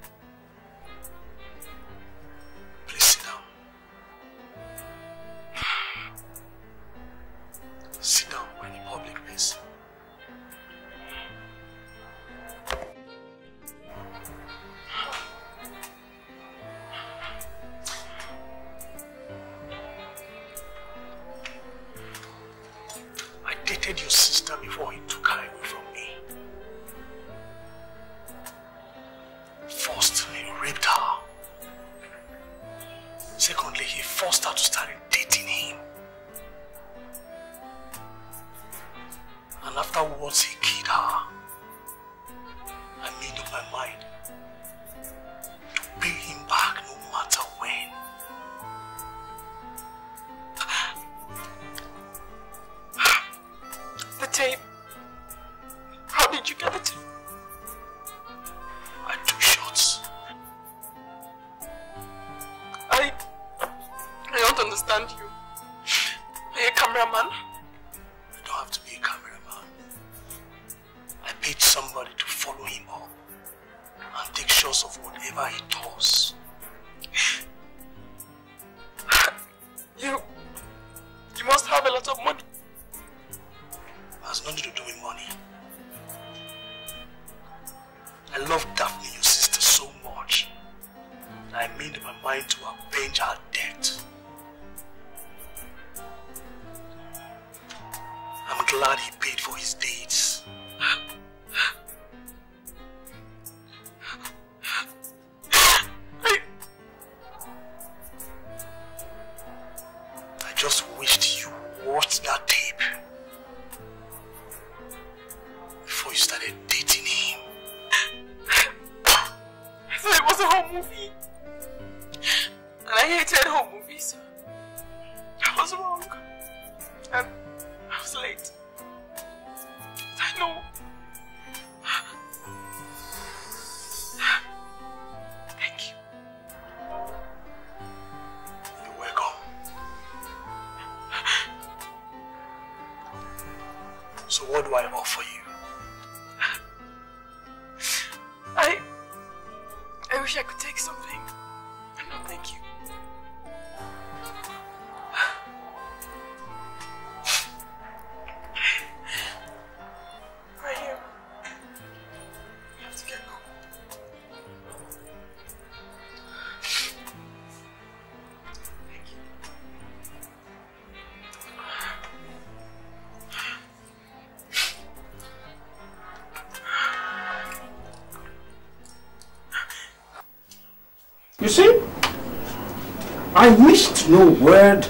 I missed no word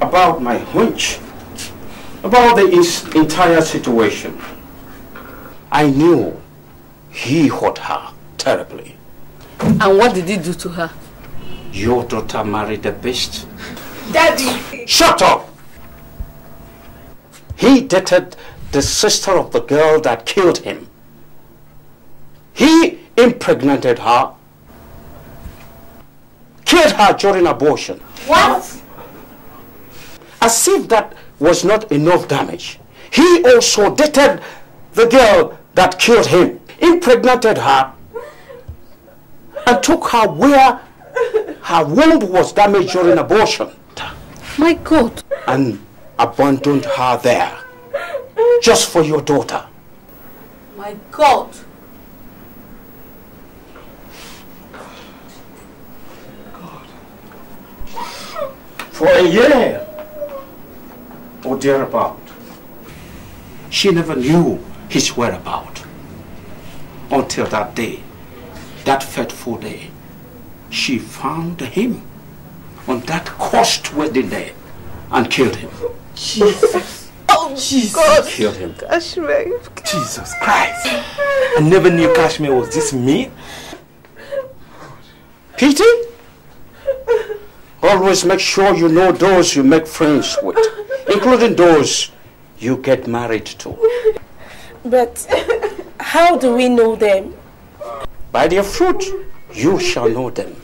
about my hunch, about the entire situation. I knew he hurt her terribly. And what did he do to her? Your daughter married the beast. Daddy! Shut up! He dated the sister of the girl that killed him. He impregnated her, her during abortion. What? As if that was not enough damage, he also dated the girl that killed him, impregnated her, and took her where her womb was damaged during abortion. My God. And abandoned her there, just for your daughter. My God. For a year oh, or thereabout, she never knew his whereabout until that day, that fateful day. She found him on that cursed wedding day and killed him. Jesus. Oh, Jesus. Killed him. Kashmir. Jesus Christ. I never knew Kashmir was this mean. Pity? Always make sure you know those you make friends with, [laughs] including those you get married to. But how do we know them? By their fruit, you shall know them.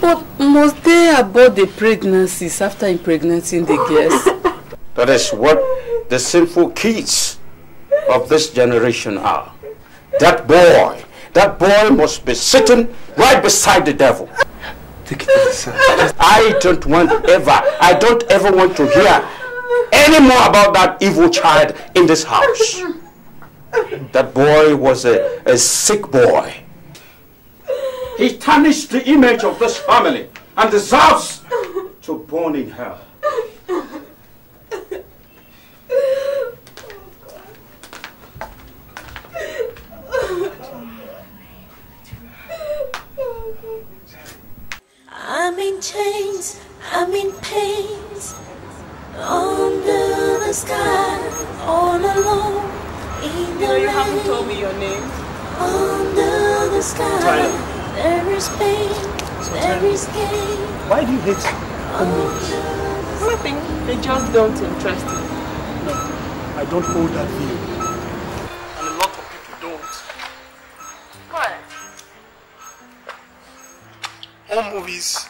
But must they abort the pregnancies after impregnating the girls? [laughs] That is what the sinful kids of this generation are. That boy, that boy must be sitting right beside the devil. I don't want ever, I don't ever want to hear any more about that evil child in this house. That boy was a, a sick boy. He tarnished the image of this family and deserves to burn in hell. I'm in chains, I'm in pains. Under the sky, all alone. In the you haven't told me your name. Under the sky, there is pain, there is pain. Why do you hate homies? Nothing, they just don't interest me. No, I don't hold that view. And a lot of people don't. What? All movies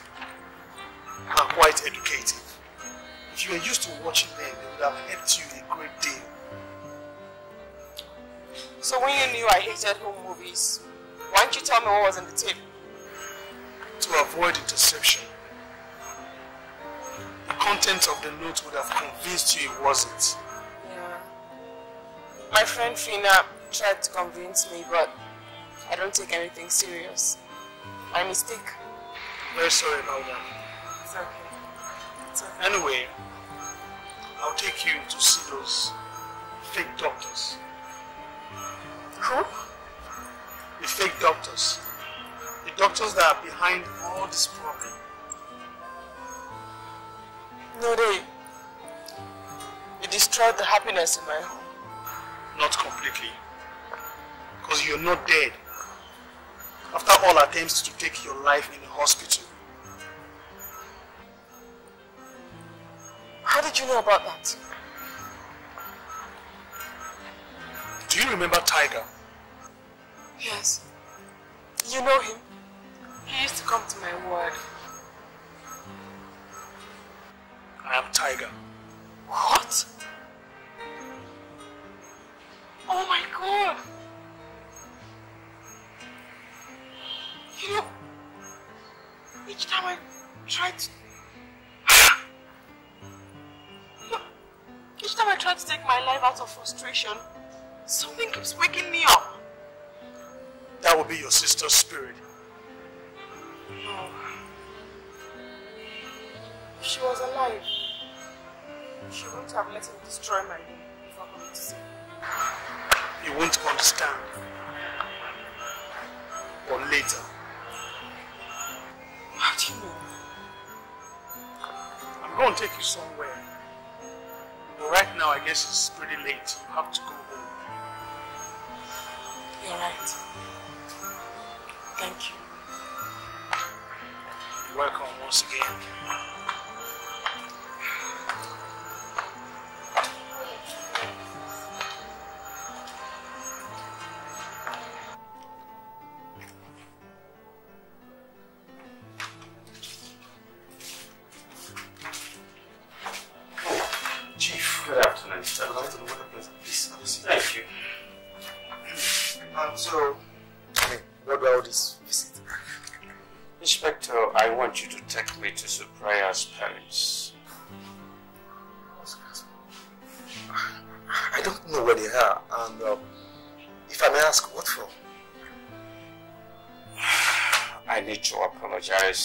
you knew I hated home movies, why didn't you tell me what was on the tape? To avoid interception, the content of the note would have convinced you it wasn't. Yeah. My friend Fina tried to convince me, but I don't take anything serious. My mistake. Very sorry about that. It's okay. It's okay. Anyway, I'll take you to see those fake doctors. Who? The fake doctors. The doctors that are behind all this problem. No, they... you destroyed the happiness in my home. Not completely. Because you're not dead. After all attempts to take your life in the hospital. How did you know about that? Do you remember Tiger? Yes. You know him? He used to come to my ward. I am Tiger. What? Oh my god! You know, each time I try to... You [sighs] know, each time I try to take my life out of frustration, something keeps waking me up. That will be your sister's spirit. No. If she was alive, she wouldn't have let him destroy my name before coming to see me. You won't understand. Or later. How do you know? I'm going to take you somewhere. But right now, I guess it's pretty late. You have to go home. You're right. Thank you. You're welcome once again.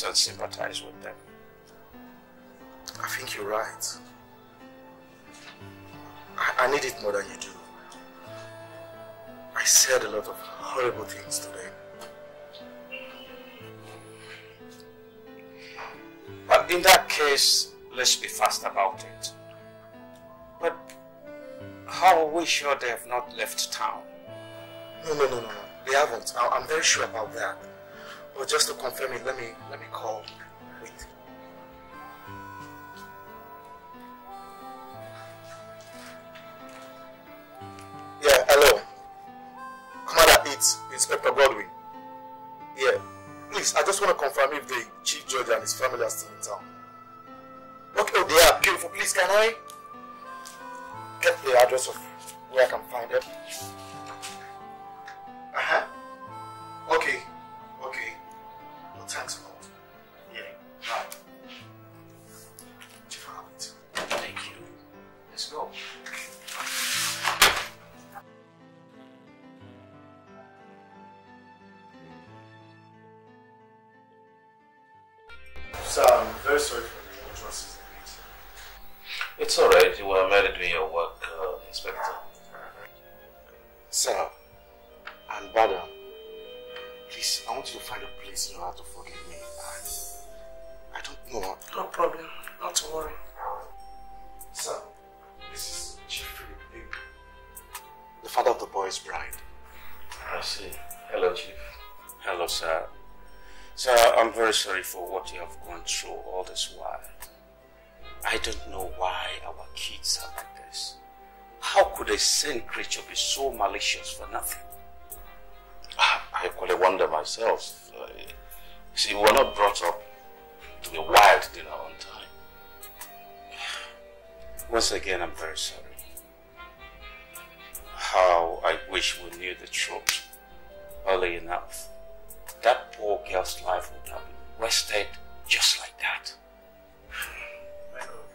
And sympathize with them. I think you're right. I, I need it more than you do. I said a lot of horrible things today. Well, in that case, let's be fast about it. But how are we sure they have not left town? No, no, no, no, no. They haven't. I, I'm very sure about that. But just to confirm it, let me let me call. Wait. Yeah, hello. Commander It's Inspector Godwin. Yeah. Please, I just want to confirm if the Chief Judge and his family are still in town. Okay, oh, they are. Beautiful. Please, can I get the address of where I can find them? Uh-huh. Okay. Okay. Thanks a lot. Yeah. Right. Chief Rabbit. Thank you. Let's go. So I'm very sorry for the atrocities. It's alright, you were married what you have gone through all this while. I don't know why our kids are like this. How could a sane creature be so malicious for nothing? I equally wonder myself. Uh, see, we were not brought up to be wild dinner on time. Once again, I'm very sorry. How I wish we knew the truth early enough. That poor girl's life would have been wasted just like that. My lord,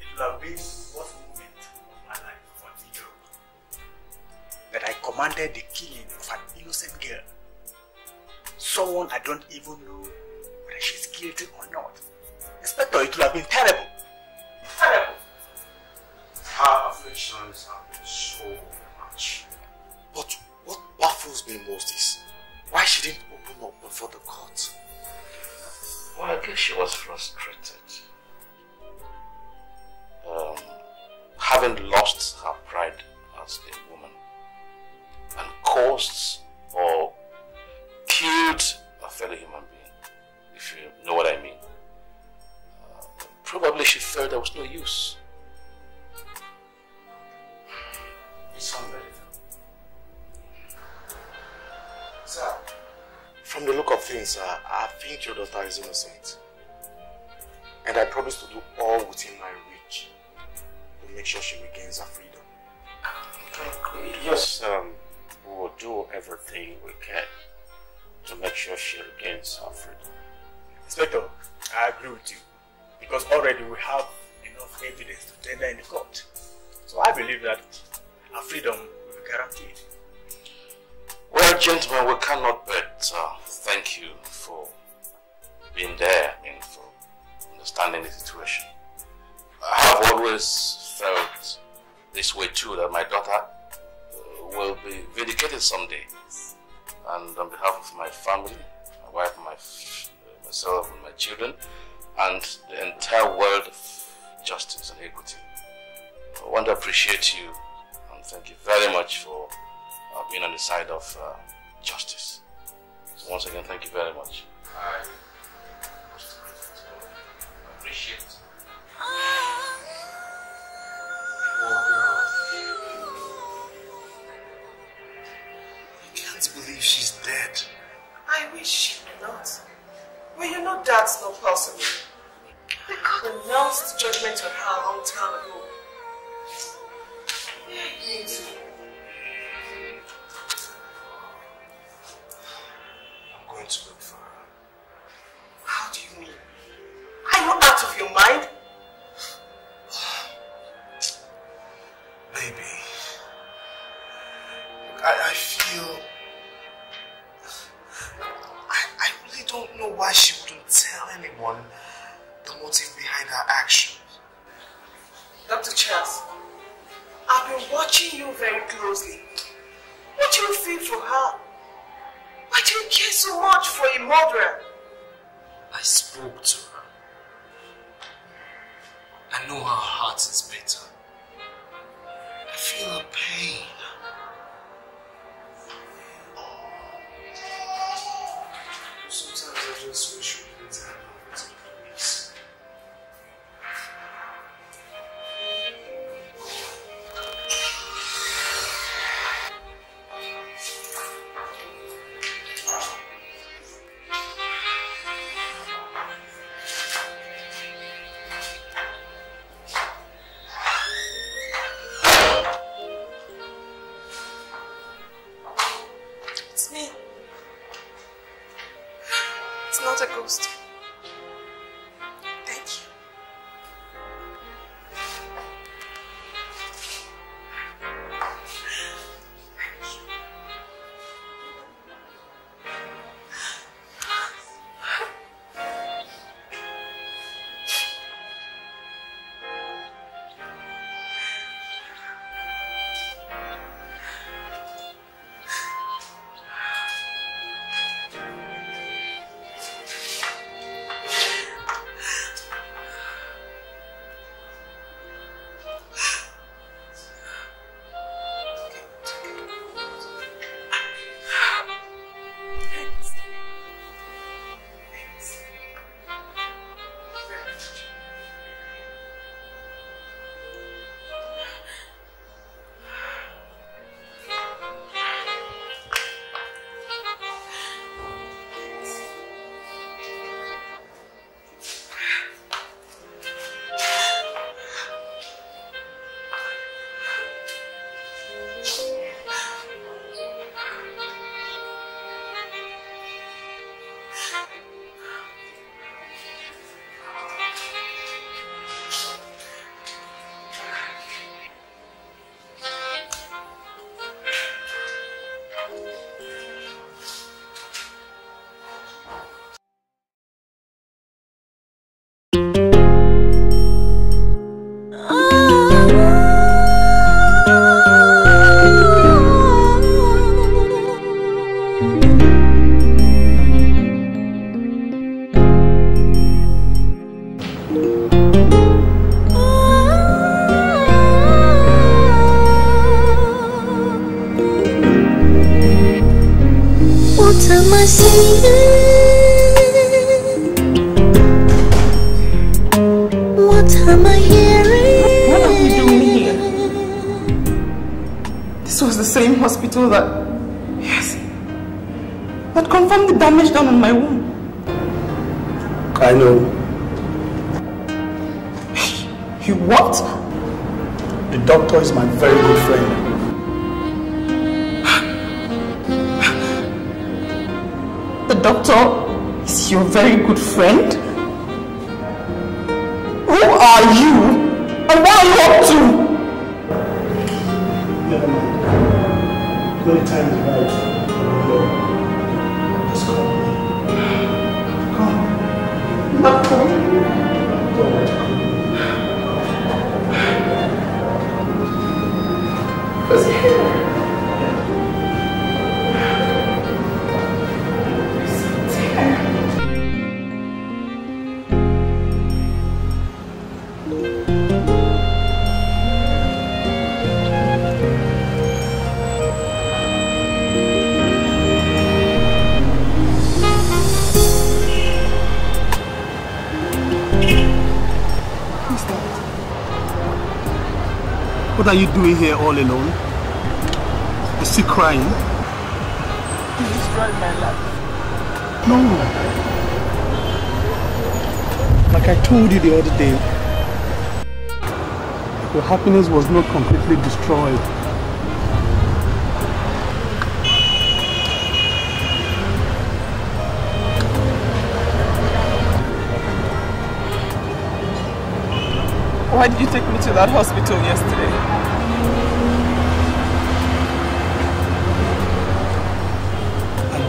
it would have been one moment of my life for video that I commanded the killing of an innocent girl. Someone I don't even know whether she's guilty or not. Inspector, it would have been terrible. Terrible. Her afflictions have been so much. But what baffles me most is why she didn't open up before the court. Well, I guess she was frustrated. Um, having lost her pride as a woman and caused or killed a fellow human being, if you know what I mean. Uh, probably she felt there was no use. Your daughter is innocent. And I promise to do all within my reach to make sure she regains her freedom. Yes, um, we will do everything we can to make sure she regains her freedom. Inspector, I agree with you. Because already we have enough evidence to tender in the court. So I believe that our freedom will be guaranteed. Well, gentlemen, we cannot but uh, thank you for being there and for understanding the situation. I have always felt this way too, that my daughter uh, will be vindicated someday. And on behalf of my family, my wife, my uh, myself, and my children, and the entire world of justice and equity, I want to appreciate you and thank you very much for uh, being on the side of uh, justice. So once again, thank you very much. I appreciate it. I can't believe she's dead. I wish she were not. Well, you know that's not possible. The court announced judgment on her a long time ago. Yeah, me too. I'm going to mind? You what? The doctor is my very good friend. The doctor is your very good friend? Who are you? And what are you up to? Never mind. When time is right, are you doing here all alone? You're still crying? You destroyed my life. No. Like I told you the other day, your happiness was not completely destroyed. Why did you take me to that hospital yesterday?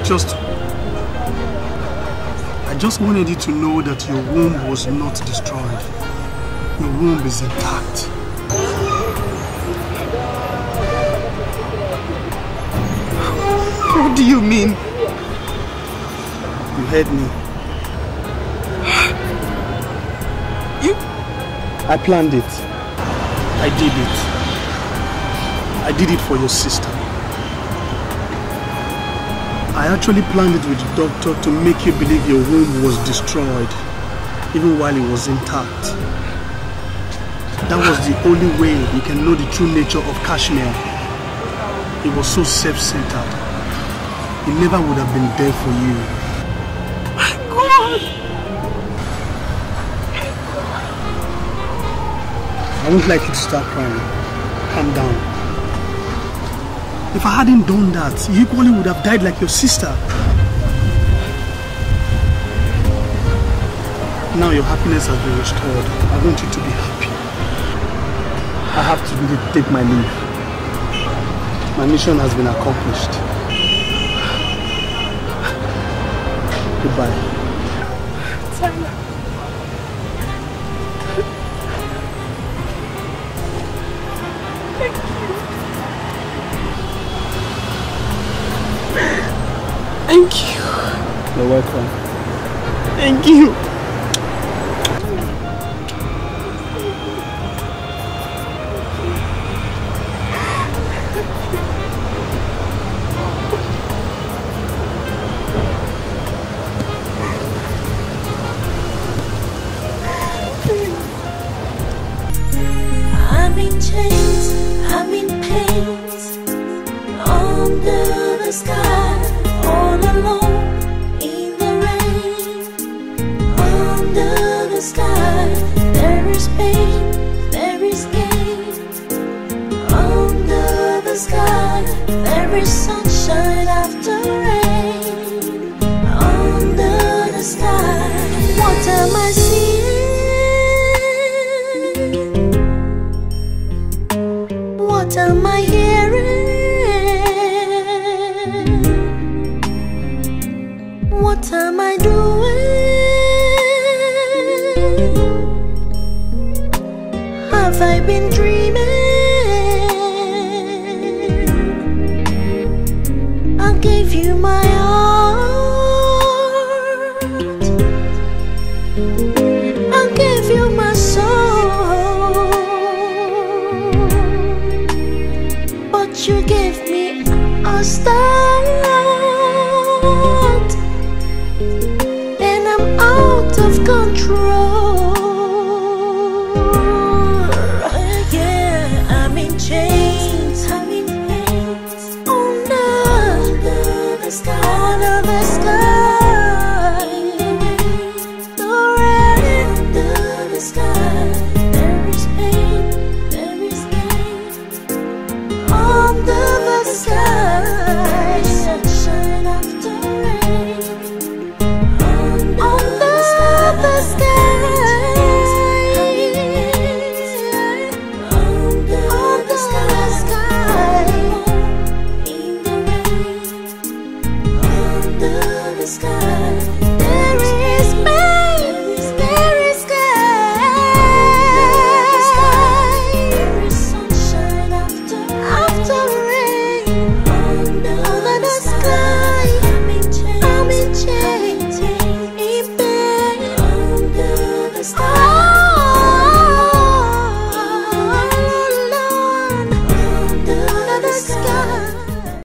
Just I just wanted you to know that your womb was not destroyed. Your womb is intact. What do you mean? You heard me. You I planned it. I did it. I did it for your sister. I actually planned it with the doctor to make you believe your womb was destroyed, even while it was intact. That was the only way you can know the true nature of Kashmir. He was so self-centered. He never would have been there for you. God! I won't like you to start crying. Calm down. If I hadn't done that, you equally would have died like your sister. Now your happiness has been restored. I want you to be happy. I have to really take my leave. My mission has been accomplished. Goodbye. You're welcome. Thank you.